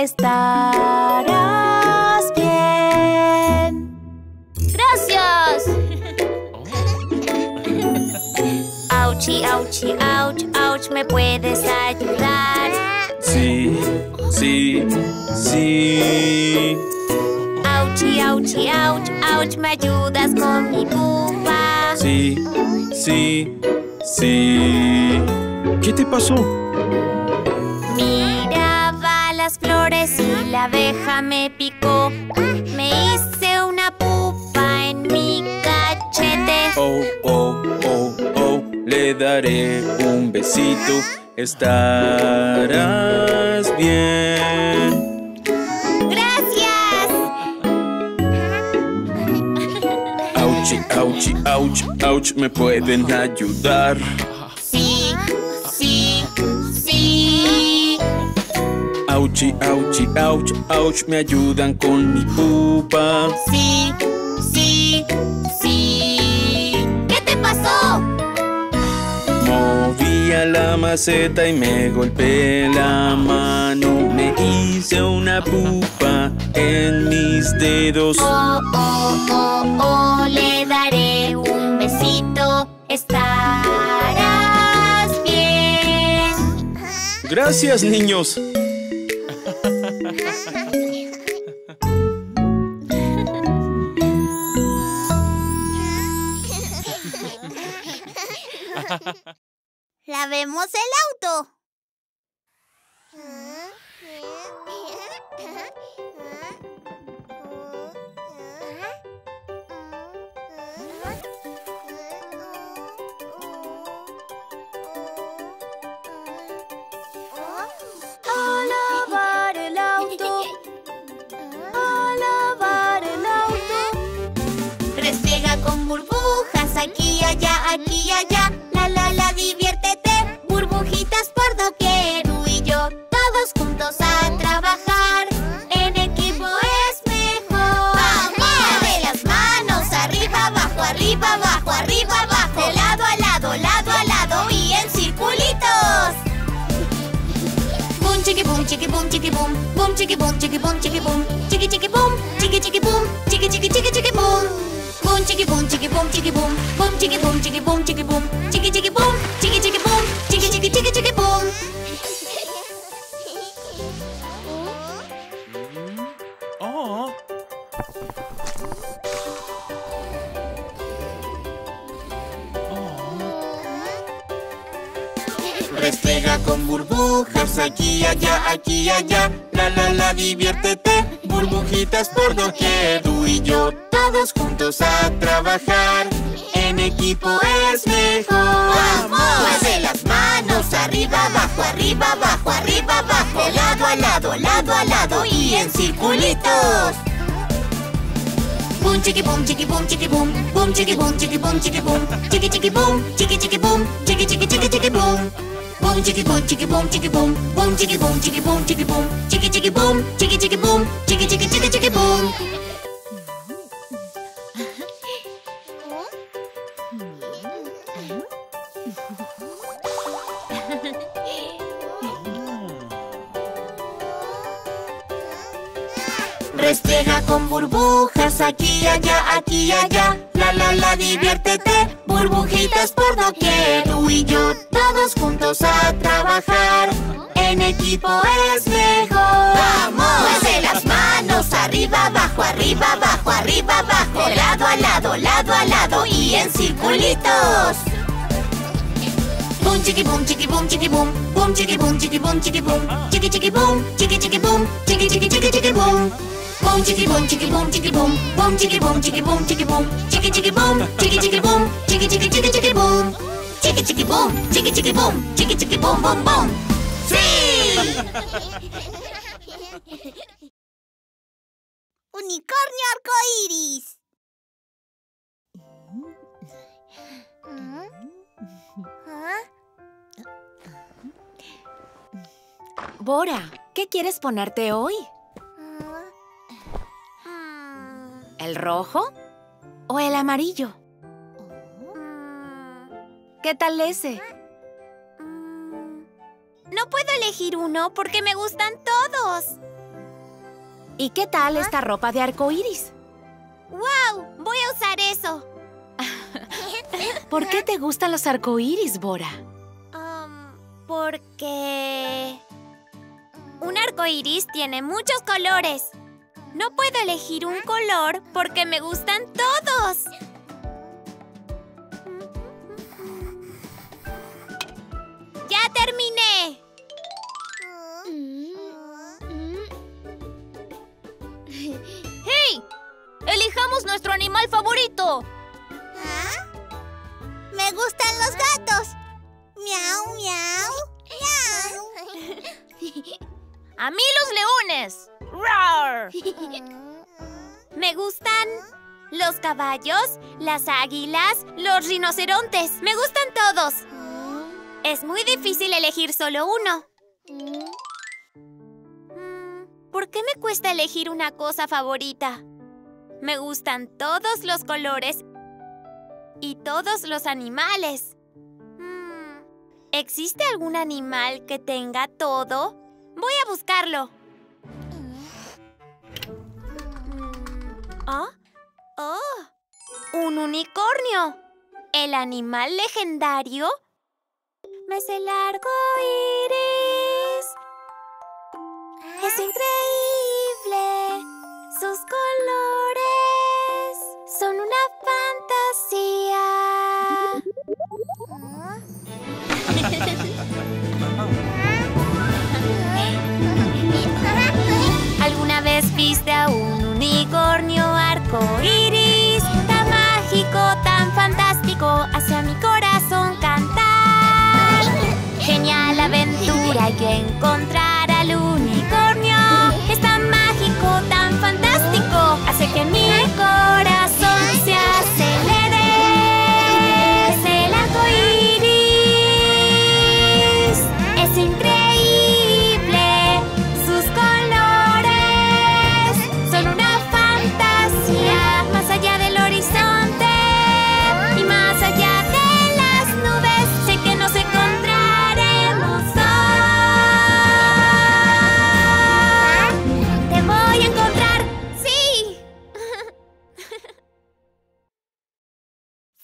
estarás bien. ¡Gracias! Auchi, auchi, ouch, ouch, ¿me puedes ayudar? Sí, sí, sí. Auchi, auchi, ouch, ouch, ¿me ayudas con mi pupa? Sí, sí, sí. ¿Qué te pasó? flores y la abeja me picó. Me hice una pupa en mi cachete. Oh, oh, oh, oh, le daré un besito. Estarás bien. Gracias. Auchi, auchi, auch, auch, me pueden ayudar. Auchi, auchi, auch, auch, me ayudan con mi pupa. Sí, sí, sí. ¿Qué te pasó? Movía la maceta y me golpeé la mano. Me hice una pupa en mis dedos. Oh, oh, oh, oh, le daré un besito. Estarás bien. Gracias, niños. Lavemos el auto. Aquí allá, aquí allá. La la la, diviértete. Burbujitas por doquier. Tú y yo, todos juntos a trabajar. En equipo es mejor. Mueve las manos arriba, abajo, arriba, abajo, arriba, abajo. De lado a lado, lado a lado y en circulitos. Boom chiqui boom chiqui boom chiqui boom boom chiqui boom chiqui boom chiqui boom chiqui chiqui boom chiqui chiqui boom chiqui boom chiqui boom chiqui boom boom chiqui boom chiqui boom chiqui boom chiqui chiqui boom chiqui chiqui boom chiqui chiqui chiqui chiqui boom Oh. Restrega con burbujas aquí allá, aquí allá. La la la, diviértete. Burbujitas por doquier. Tú y yo, todos juntos a trabajar. En equipo es mejor. Mueve las manos arriba, abajo, arriba, abajo, arriba, abajo. Lado a lado, lado a lado y en circulitos. Boom chiqui boom chiqui boom chiqui boom boom chiqui boom chiqui boom chiqui boom chiqui chiqui boom chiqui chiqui boom chiqui chiqui chiqui chiqui boom boom chiqui boom chiqui boom chiqui boom boom chiqui boom chiqui boom chiqui boom chiqui chiqui boom chiqui chiqui boom chiqui chiqui chiqui chiqui boom Restriega con burbujas aquí allá, aquí allá. La la la, diviértete. Burbujitas por doquier. Tú y yo, todos juntos a trabajar. En equipo es mejor. ¡Vamos! Arriba, abajo, arriba, abajo, arriba, abajo. Lado a lado, lado a lado y en circulitos. Boom chiqui boom chiqui boom chiqui boom boom chiqui boom chiqui boom chiqui boom chiqui chiqui boom chiqui chiqui boom chiqui chiqui chiqui chiqui boom boom chiqui boom chiqui boom chiqui boom boom chiqui boom chiqui boom chiqui boom chiqui chiqui boom chiqui chiqui boom chiqui chiqui chiqui boom chiqui chiqui boom chiqui chiqui boom chiqui chiqui boom boom boom sí unicornio arcoíris Bora, ¿qué quieres ponerte hoy? ¿El rojo o el amarillo? ¿Qué tal ese? No puedo elegir uno porque me gustan todos. ¿Y qué tal esta ropa de arco iris? ¡Wow! Voy a usar eso. ¿Por qué te gustan los arcoíris, Bora? Um, porque... Un arco iris tiene muchos colores. No puedo elegir un color porque me gustan todos. ¡Ya terminé! ¡Elijamos nuestro animal favorito! me gustan los gatos miau miau miau ¡A mí los leones! ¡Rar! Me gustan los caballos, las águilas, los rinocerontes. Me gustan todos. Es muy difícil elegir solo uno. Mm, ¿Por qué me cuesta elegir una cosa favorita? Me gustan todos los colores y todos los animales. Mm, ¿Existe algún animal que tenga todo? Voy a buscarlo. ¿Ah? ¡Oh! ¡Un unicornio! ¿El animal legendario? Me sé largo iris. Es increíble. ¿Alguna vez viste a un unicornio arco iris? Tan mágico, tan fantástico, hacia mi corazón cantar. Genial aventura, que encontrar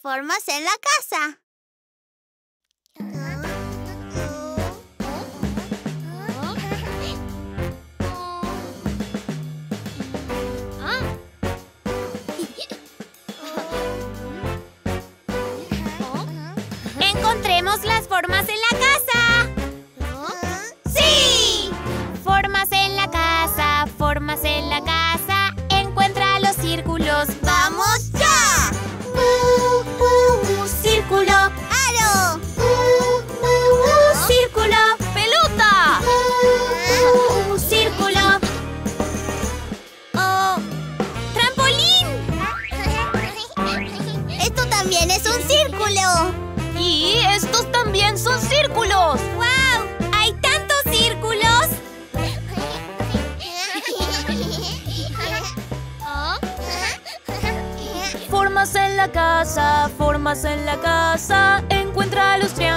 Formas en la casa. En la casa. Encuentra los triángulos.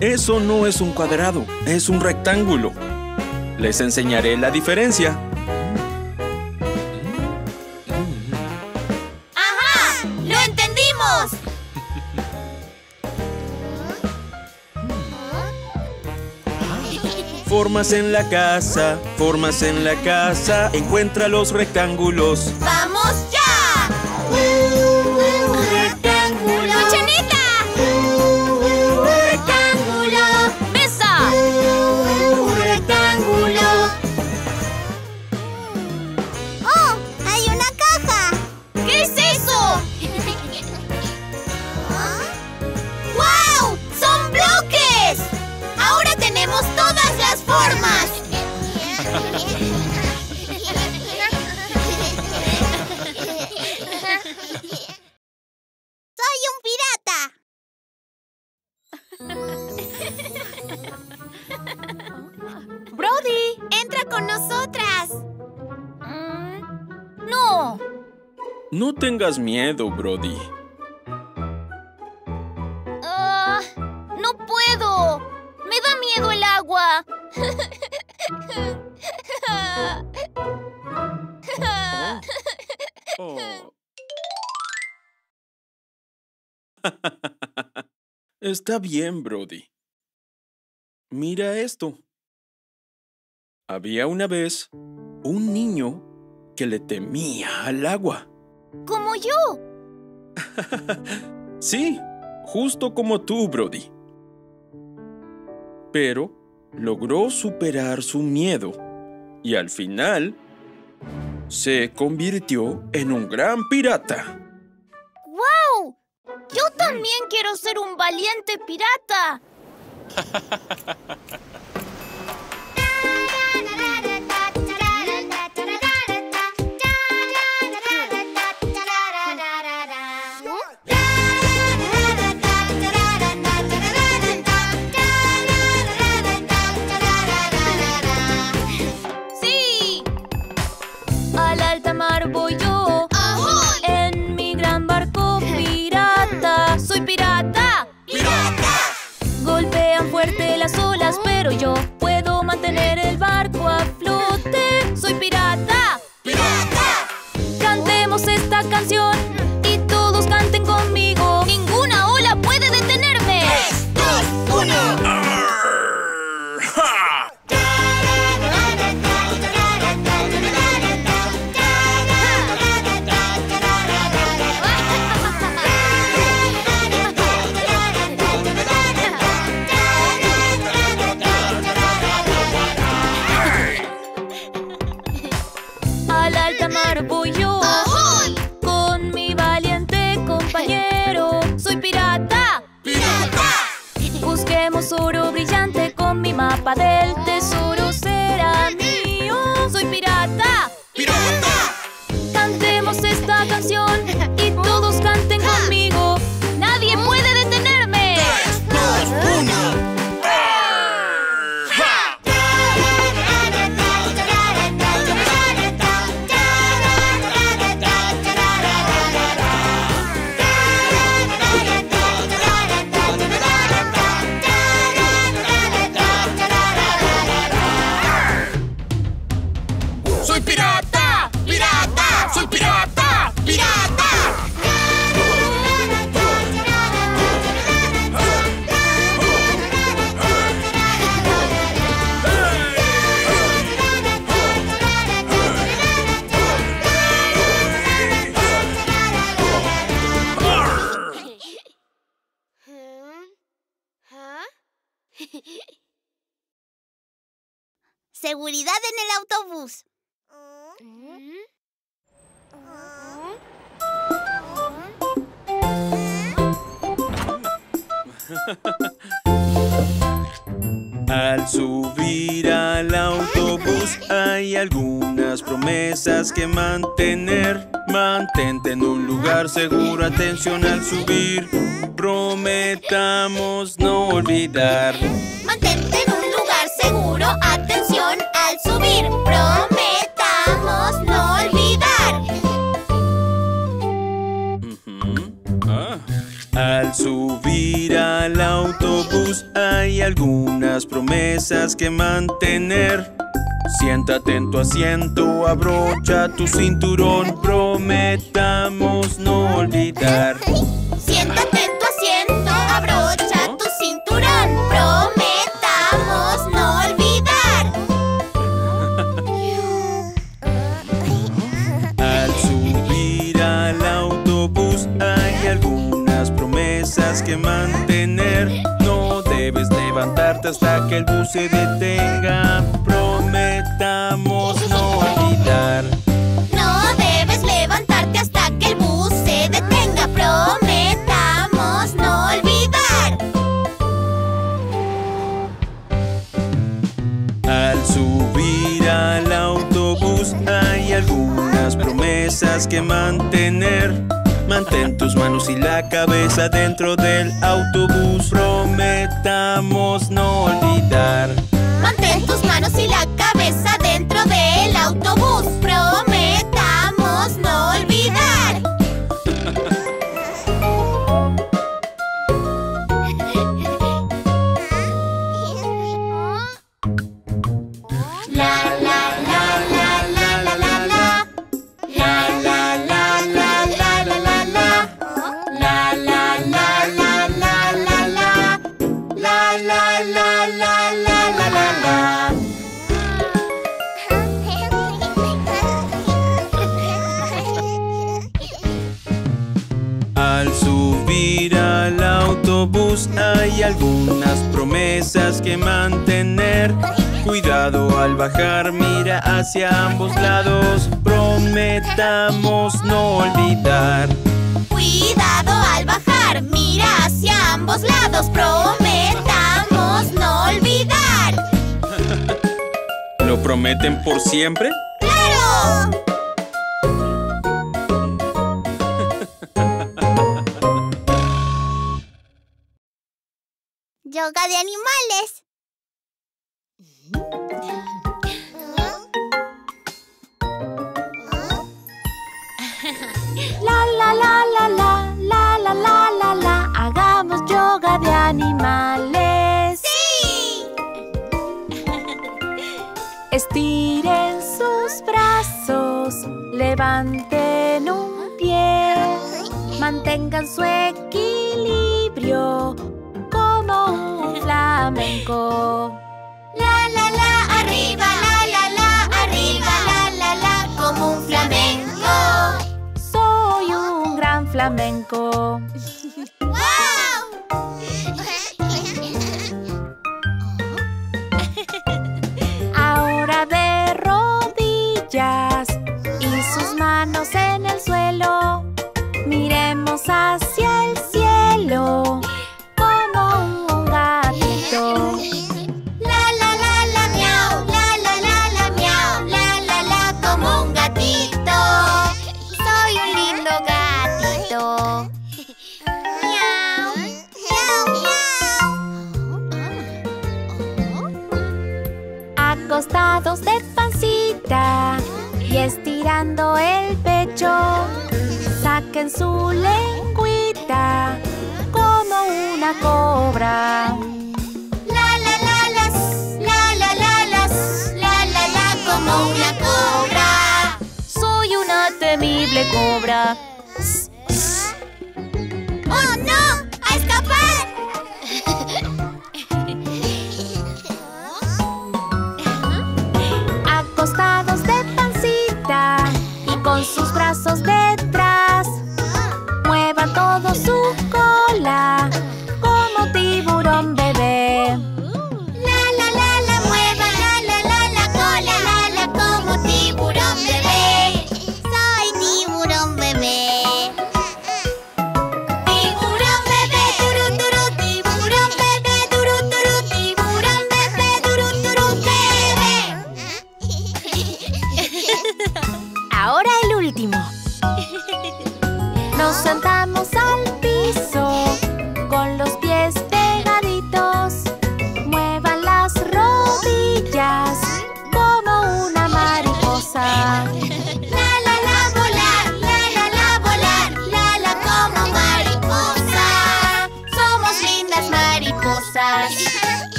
Eso no es un cuadrado, es un rectángulo. Les enseñaré la diferencia. ¡Ajá! ¡Lo entendimos! Formas en la casa, formas en la casa. Encuentra los rectángulos. ¡Vamos miedo, Brody. Ah, no puedo. Me da miedo el agua. Oh. Está bien, Brody. Mira esto. Había una vez un niño que le temía al agua. Como yo. Sí, justo como tú, Brody. Pero logró superar su miedo y al final se convirtió en un gran pirata. ¡Wow! ¡Yo también! quiero ser un valiente pirata. incredible promesas que mantener. Mantente en un lugar seguro, atención al subir. Prometamos no olvidar. Mantente en un lugar seguro. Atención al subir. Prometamos no olvidar. Ah. Al subir al autobús hay algunas promesas que mantener. Siéntate en tu asiento, abrocha tu cinturón, prometamos no olvidar. Siéntate en tu asiento. Abrocha tu cinturón. Prometamos no olvidar. Al subir al autobús hay algunas promesas que mantener. No debes levantarte hasta que el bus se detenga. Prometamos no olvidar. No debes levantarte hasta que el bus se detenga. Prometamos no olvidar. Al subir al autobús hay algunas promesas que mantener. Mantén tus manos y la cabeza dentro del autobús. Prometamos no olvidar. Mantén tus manos y la cabeza dentro del autobús. Prometamos no olvidar.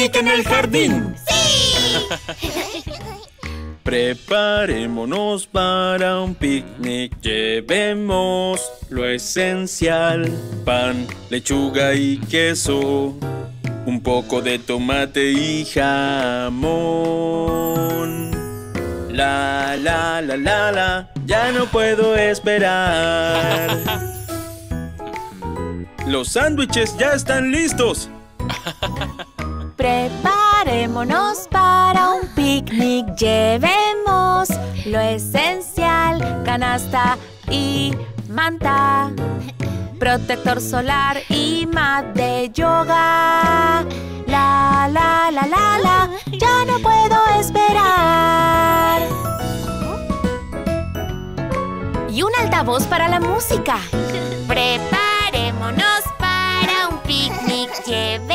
picnic en el jardín. Preparémonos para un picnic, llevemos lo esencial, pan, lechuga y queso, un poco de tomate y jamón. La, la, la, la, la, ya no puedo esperar. Los sándwiches ya están listos. Preparémonos para un picnic, llevemos lo esencial, canasta y manta, protector solar y mat de yoga. La, la, la, la, la, ya no puedo esperar. Y un altavoz para la música. Preparémonos para un picnic. Llevemos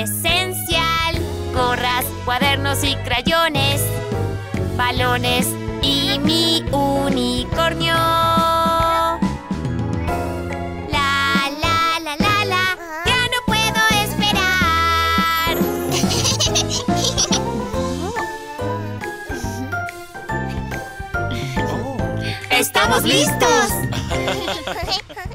esencial: gorras, cuadernos y crayones, balones y mi unicornio. La, la, la, la, la, ya no puedo esperar. ¡Estamos listos!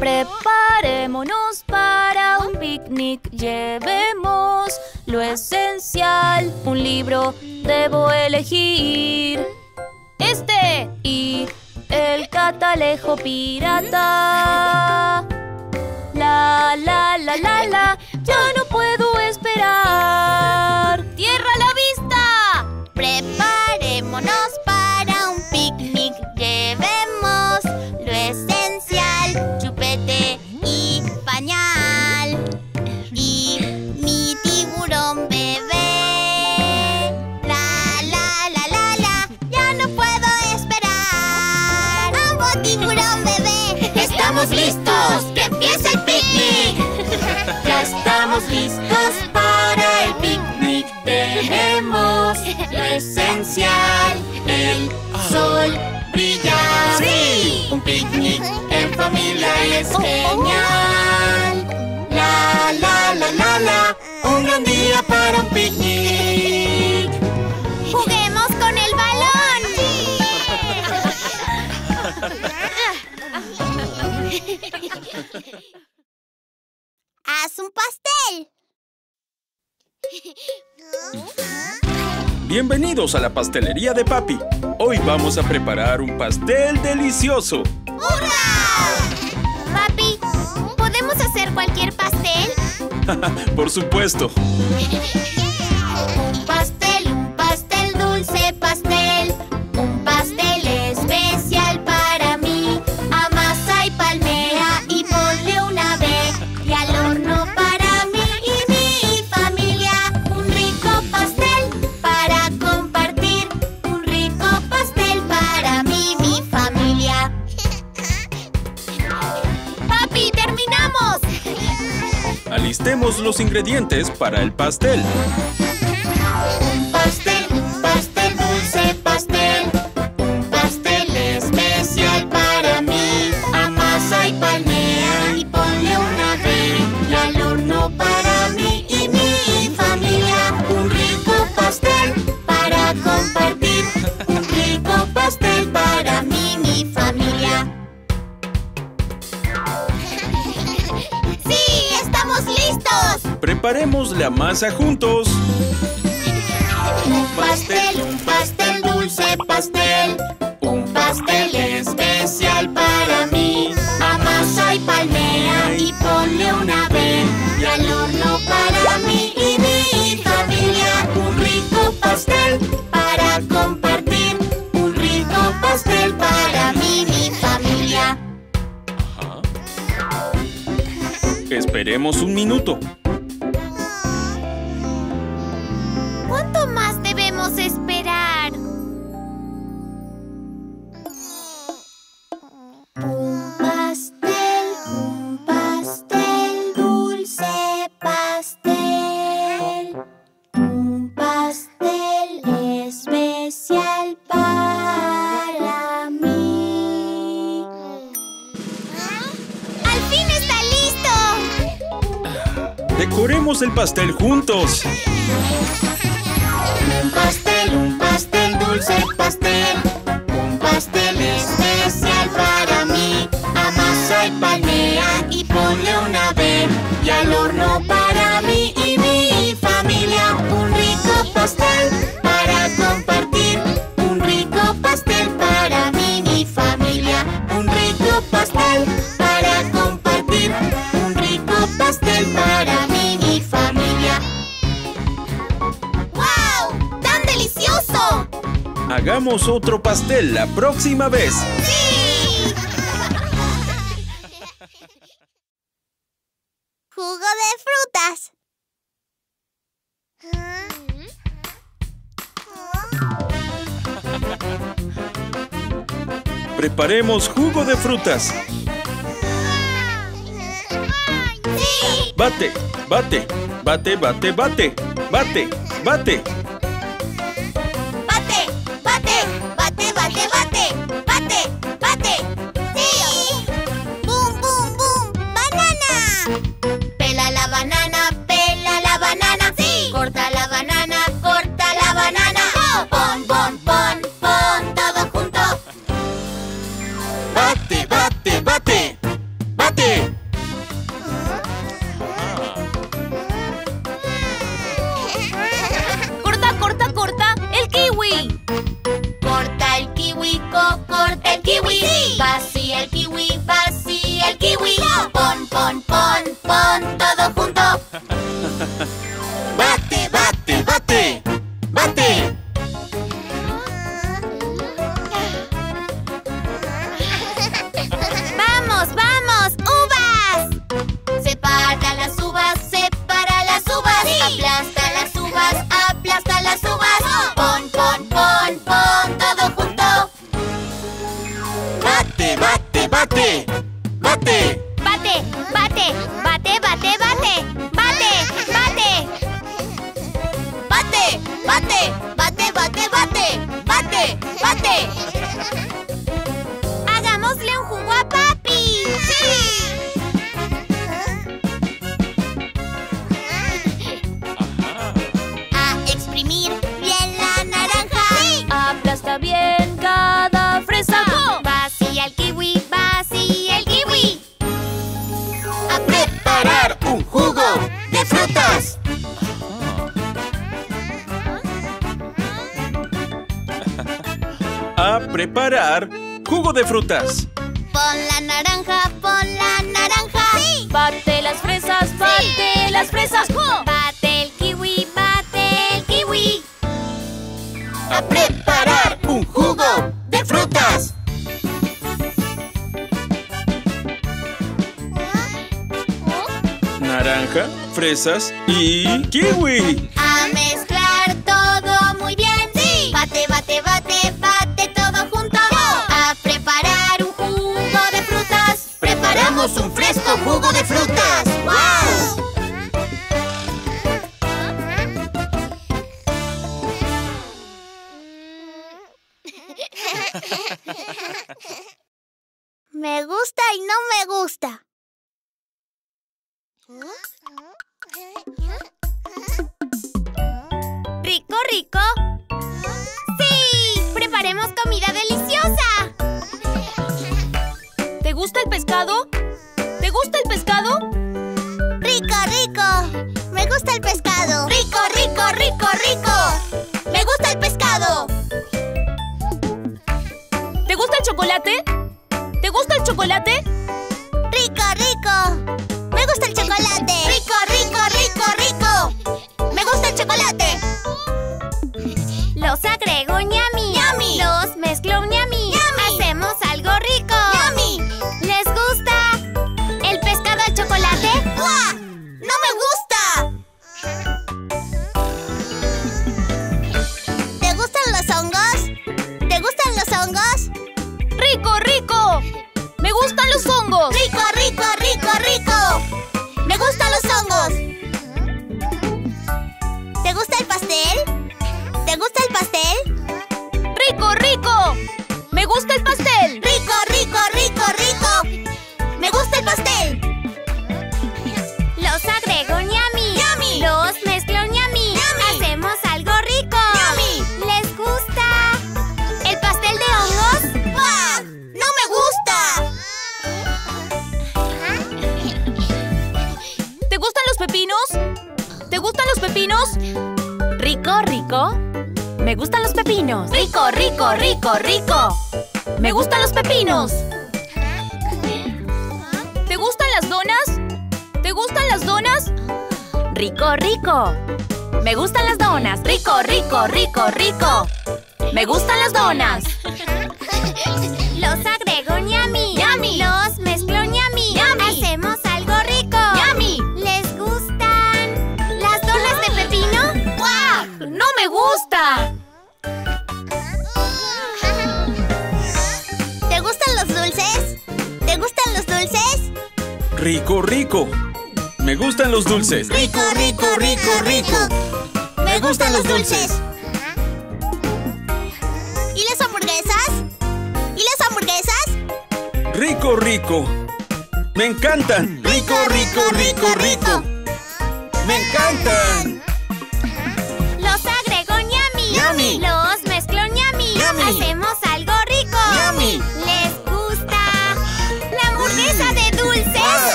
Preparémonos para un picnic, llevemos lo esencial. Un libro debo elegir. Este y el catálogo alejo pirata. La, la, la, la, la, ya no puedo esperar. ¡Tierra la vista! ¡Estamos listos! ¡Que empiece el picnic! Ya estamos listos para el picnic. Tenemos lo esencial. El sol brilla. ¡Sí! Un picnic en familia es genial. ¡Haz un pastel! Bienvenidos a la pastelería de papi. Hoy vamos a preparar un pastel delicioso. Papi, ¿podemos hacer cualquier pastel? Por supuesto. Alistemos los ingredientes para el pastel Preparemos la masa juntos. Un pastel, un pastel dulce, pastel. Un pastel especial para mí. Amasa y palmea y ponle una B. Y al horno para mí y mi familia. Un rico pastel para compartir. Un rico pastel para mí y mi familia. Esperemos un minuto. Decoremos el pastel juntos. Un pastel, un pastel dulce, pastel. Un pastel especial para mí. Amasa y palmea y ponle una B. Y al horno para mí y mi familia. Un rico pastel para compartir. Hagamos otro pastel la próxima vez. ¡Sí! Jugo de frutas. Preparemos jugo de frutas. Bate, bate, bate, bate, bate, bate. ¡Bate! Pon la naranja, pon la naranja. Sí. Bate las fresas, bate las fresas. ¡Oh! Bate el kiwi, bate el kiwi. A preparar un jugo de frutas. Ah, oh. Naranja, fresas y kiwi. me gusta y no me gusta. ¿Rico, rico? ¡Sí! ¡Preparemos comida deliciosa! ¿Te gusta el pescado? ¿Te gusta el pescado? ¡Rico, rico! ¡Me gusta el pescado! chocolate?